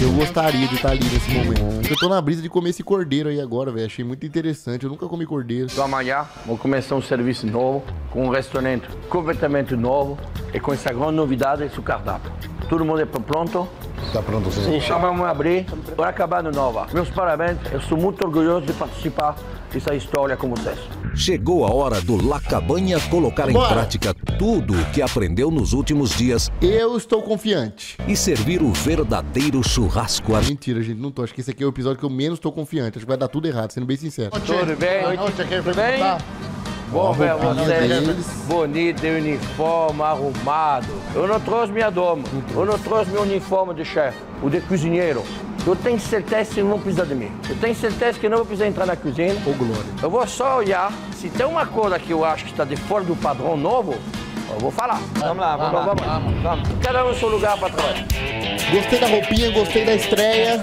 Eu gostaria de estar ali nesse momento. Eu tô na brisa de comer esse cordeiro aí agora, velho. Achei muito interessante. Eu nunca comi cordeiro. Então amanhã vou começar um serviço novo, com um restaurante completamente novo e com essa grande novidade, esse cardápio. Todo mundo é pronto? Está pronto, sim. Sim, então vamos abrir para acabar no Nova. Meus parabéns, eu sou muito orgulhoso de participar dessa história com vocês. Chegou a hora do Lacabanha colocar em Bora. prática tudo o que aprendeu nos últimos dias Eu estou confiante. e servir o verdadeiro churrasco ar... Mentira, gente, não tô. Acho que esse aqui é o episódio que eu menos tô confiante. Acho que vai dar tudo errado, sendo bem sincero. Tudo bem? Tudo bem? Bom a ver vocês. deles. Bonito, de uniforme, arrumado. Eu não trouxe minha doma. Eu não trouxe meu uniforme de chefe, o de cozinheiro. Eu tenho certeza que não precisa de mim. Eu tenho certeza que não vou precisar entrar na cozinha. Ô, Glória. Eu vou só olhar. Se tem uma coisa que eu acho que está de fora do padrão novo, eu vou falar. Vamos lá, vamos lá. Vamos, vamos. Cada um no seu lugar, patrão. Gostei da roupinha, gostei da estreia.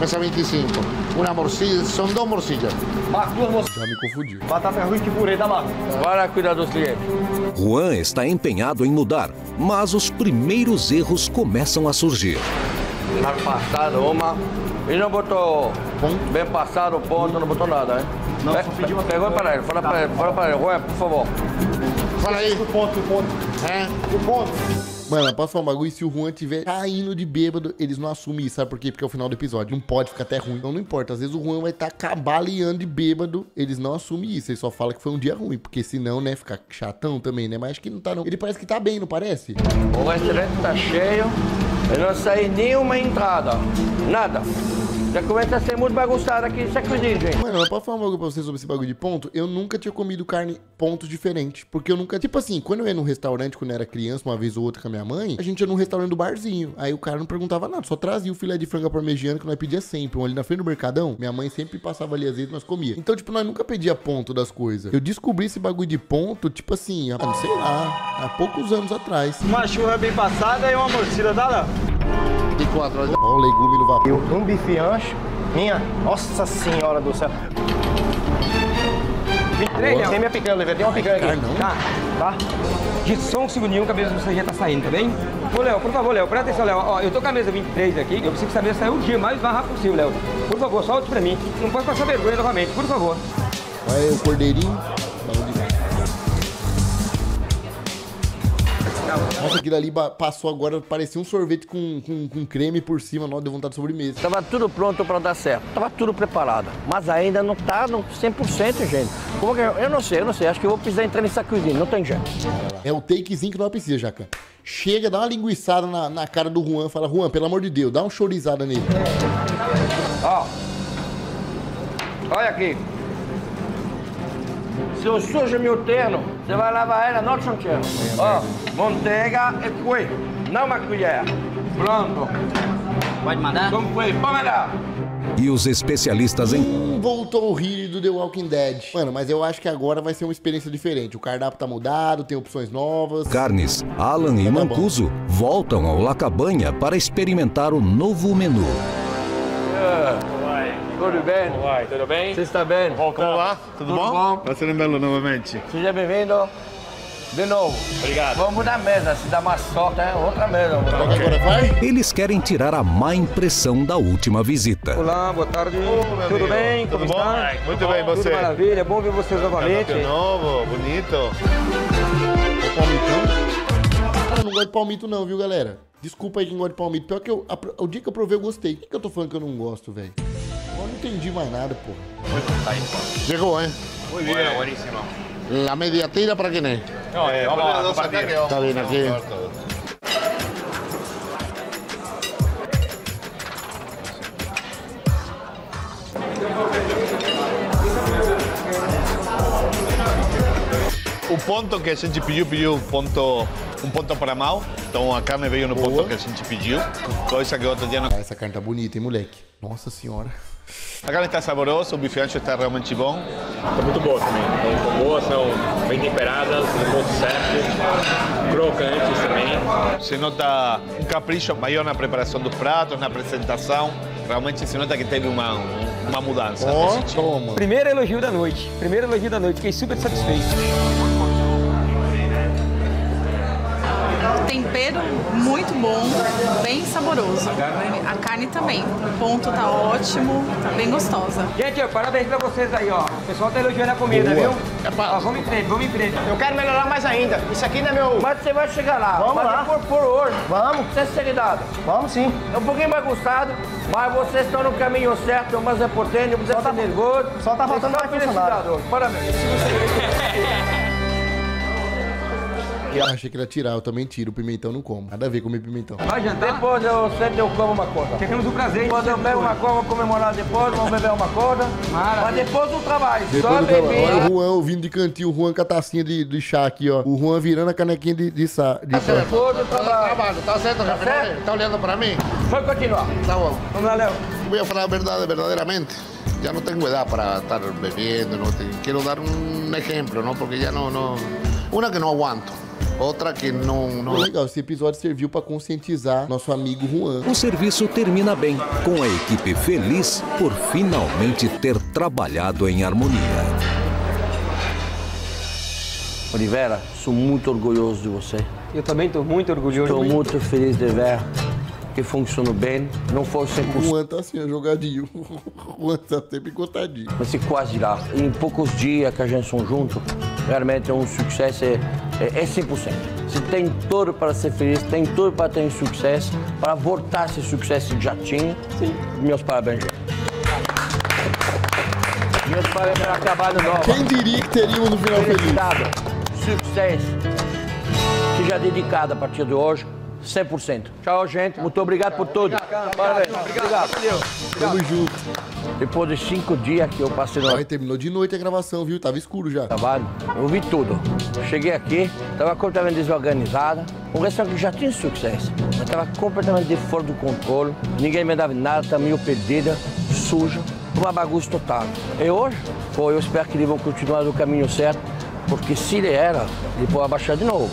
Pesa 25. Una morcilla, son dos morcillas. Já me confundiu. Batata ruim que purê, tá, Marcos? Bora cuidar dos clientes. Juan está empenhado em mudar, mas os primeiros erros começam a surgir. Tá passado uma. E não botou bem passado o ponto, não botou nada, hein? Não, Pe- só pedi uma Pegou para ele, fala para ele, fala para ele. Juan, por favor. Fala aí. O ponto, o ponto. É? O ponto. Mano, posso falar um bagulho? Se o Juan tiver caindo de bêbado, eles não assumem isso. Sabe por quê? Porque é o final do episódio. Não pode ficar até ruim. Então não importa. Às vezes o Juan vai estar tá cabaleando de bêbado. Eles não assumem isso. Eles só falam que foi um dia ruim. Porque senão, né, fica chatão também, né? Mas acho que não tá, não. Ele parece que tá bem, não parece? O restaurante tá cheio. Eu não saí nenhuma entrada. Nada. Já começa a ser muito bagunçado aqui esse acredito, gente. Mano, eu posso falar um bagulho pra vocês sobre esse bagulho de ponto? Eu nunca tinha comido carne pontos diferente. Porque eu nunca. Tipo assim, quando eu ia num restaurante quando eu era criança, uma vez ou outra com a minha mãe, a gente ia num restaurante do barzinho. Aí o cara não perguntava nada, só trazia o filé de frango parmegiana que nós pedia sempre. Um ali na frente do mercadão, minha mãe sempre passava ali às vezes nós comia. Então, tipo, nós nunca pedia ponto das coisas. Eu descobri esse bagulho de ponto, tipo assim, há, não sei lá, há poucos anos atrás. Uma chuva bem passada e uma morcida, tá lá? De quatro horas. Ó, o legume no vapor. Um bife ancho. Minha, nossa senhora do céu. 23, Léo. Tem minha picanha, Oliveira. Tem uma picanha aqui. Tá. Tá? De som um segundinho que a mesa você já tá saindo, tá bem? Ô, Léo, por favor, Léo, presta atenção, Léo. Ó, eu tô com a mesa 23 aqui, eu preciso que essa mesa saia o dia mais rápido possível, Léo. Por favor, solte pra mim. Não pode passar vergonha novamente, por favor. Olha aí o cordeirinho. Nossa, aquilo ali passou agora, parecia um sorvete com, com, com creme por cima, não deu vontade de sobremesa. Tava tudo pronto para dar certo. Tava tudo preparado. Mas ainda não tá no 100%, gente. Como que eu, eu não sei, eu não sei. Acho que eu vou precisar entrar nessa cozinha. Não tem jeito. É o takezinho que não precisa, Jacan. Chega, dá uma linguiçada na, na cara do Juan, fala, Juan, pelo amor de Deus, dá uma chorizada nele. Ó. Olha aqui. Se eu sujo meu terno, você vai lavar ela noite inteira. Ó, manteiga e coelho. Não uma colher. Pronto. Pode mandar? Como foi? Pode mandar. E os especialistas em Hum, voltou o Rio do The Walking Dead. Mano, mas eu acho que agora vai ser uma experiência diferente. O cardápio tá mudado, tem opções novas. carnes, Alan e Mancuso voltam ao La Cabanha para experimentar o novo menu. Tudo bem? Vai, tudo bem? Você está bem? Como va? Tudo, bom? Prazer em vê-lo novamente. Seja bem-vindo. De novo. Obrigado. Vamos mudar a mesa. Se dá mais sorte, é outra mesa. Vai? Eles querem tirar a má impressão da última visita. Olá, boa tarde. Tudo amigo. bem? Tudo Como bom? está? Muito bem, você? Tudo maravilha, bom ver vocês novamente. Cardápio novo, bonito. Cara, eu não gosto de palmito não, viu, galera? Desculpa aí quem gosta de palmito. Pior que eu, a- o dia que eu provei eu gostei. Por que, que eu tô falando que eu não gosto, velho? Entendi mais nada, pô. Llegó, ¿eh? Muy bien. Bueno, buenísimo. La media tira para quién es. No, eh, vamos a compartir. Está bien aquí. O ponto que a gente pediu, pediu um ponto, um ponto para mal. Então a carne veio no ponto que a gente pediu. Coisa que outro dia não... Essa carne tá bonita, hein, moleque? Nossa senhora. A carne está saborosa, o bife ancho está realmente bom. Tá muito boa também. Estão boas, são bem temperadas, no ponto certo, crocantes também. Se nota um capricho maior na preparação dos pratos, na apresentação. Realmente se nota que teve uma, uma mudança. toma. Primeiro elogio da noite. Primeiro elogio da noite. Fiquei super satisfeito. Tempero muito bom, bem saboroso. A carne também. O ponto tá ótimo, tá bem gostosa. Gente, ó, parabéns pra vocês aí, ó. O pessoal tá elogiando a comida, Boa. viu? Ó, vamos em frente, vamos em frente. Eu quero melhorar mais ainda. Isso aqui não é meu. Mas você vai chegar lá. Vamos mas lá. Por, por hoje. Vamos. Sinceridade. Vamos sim. É um pouquinho bagunçado, mas vocês estão no caminho certo, mas é potente, não precisa ser nervoso. Só tá faltando mais funcionário. Parabéns. Eu achei que ele ia tirar, eu também tiro. O pimentão não como. Nada a ver comer pimentão. Vai jantar? Depois eu sempre eu como uma coisa. Temos o prazer de Depois eu bebo uma coisa, vou comemorar depois, vamos beber uma coisa. Maravilha. Mas depois do trabalho, Depois só trabalho. Olha o beber. Juan ouvindo de cantinho, o Juan com a tacinha de, de chá aqui, ó. O Juan virando a canequinha de, de, sa, de chá. Depois do trabalho. Trabalho, tá certo, jefe? certo? Tá olhando para mim? Vamos continuar. Tá bom. Vamos lá, Léo. Voy a hablar verdad, verdaderamente. Ya no tengo edad para estar bebiendo, no te- quiero dar un ejemplo, ¿no? Porque ya no, no, una que no aguanto, otra que no. Pô, legal, esse episódio serviu pra conscientizar nosso amigo Juan. O serviço termina bem, com a equipe feliz por finalmente ter trabalhado em harmonia. Olivera, sou muito orgulhoso de você. Eu também estou muito orgulhoso. Estou muito feliz de ver que funcionou bem. Não foi 100%, O Juan tá assim, jogadinho. O Juan tá sempre encostadinho. mas é quase lá. Em poucos dias que a gente são juntos, realmente é um sucesso É, é 100%. Você tem tudo para ser feliz, tem tudo para ter sucesso, para voltar esse sucesso que já tinha. Sim. Meus parabéns. Meus parabéns pela acabada nova. Quem diria que teríamos no final feliz? Sucesso. Seja dedicado a partir de hoje, 100%. Tchau, gente. Muito obrigado por tudo. Parabéns. Obrigado. Tamo junto. Depois de cinco dias que eu passei no Aí terminou de noite a gravação, viu? Tava escuro já. trabalho, eu vi tudo. Cheguei aqui, estava completamente desorganizada. Um restaurante que já tinha sucesso, mas estava completamente fora do controle. Ninguém me dava nada, estava meio perdida, suja, uma bagunça total. E hoje, pô, eu espero que eles vão continuar no caminho certo, porque se ele era, ele pode abaixar de novo.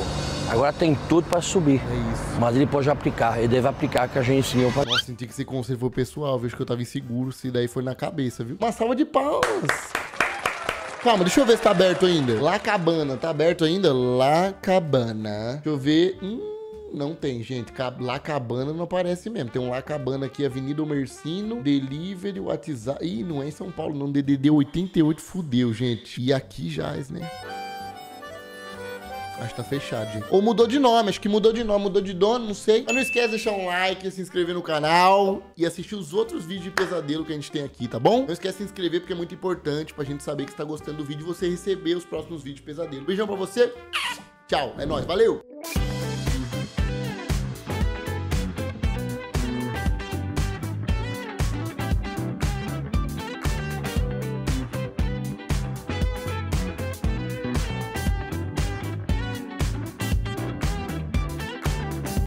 Agora tem tudo para subir. É isso. Mas ele pode aplicar, ele deve aplicar que a gente ensinou para Nossa, senti que esse conselho foi pessoal, vejo que eu tava inseguro, se daí foi na cabeça, viu? Uma salva de palmas. Calma, deixa eu ver se tá aberto ainda. La Cabana, tá aberto ainda? La Cabana. Deixa eu ver. Hum, não tem, gente. La Cabana não aparece mesmo. Tem um La Cabana aqui, Avenida Omercino, Delivery, WhatsApp. Ih, não é em São Paulo, não. DDD 88, fudeu, gente. E aqui já, né? Acho que tá fechado, gente. Ou mudou de nome, acho que mudou de nome, mudou de dono, não sei. Mas não esquece de deixar um like, se inscrever no canal e assistir os outros vídeos de pesadelo que a gente tem aqui, tá bom? Não esquece de se inscrever porque é muito importante pra gente saber que você tá gostando do vídeo e você receber os próximos vídeos de pesadelo. Beijão pra você. Tchau, é nóis, valeu!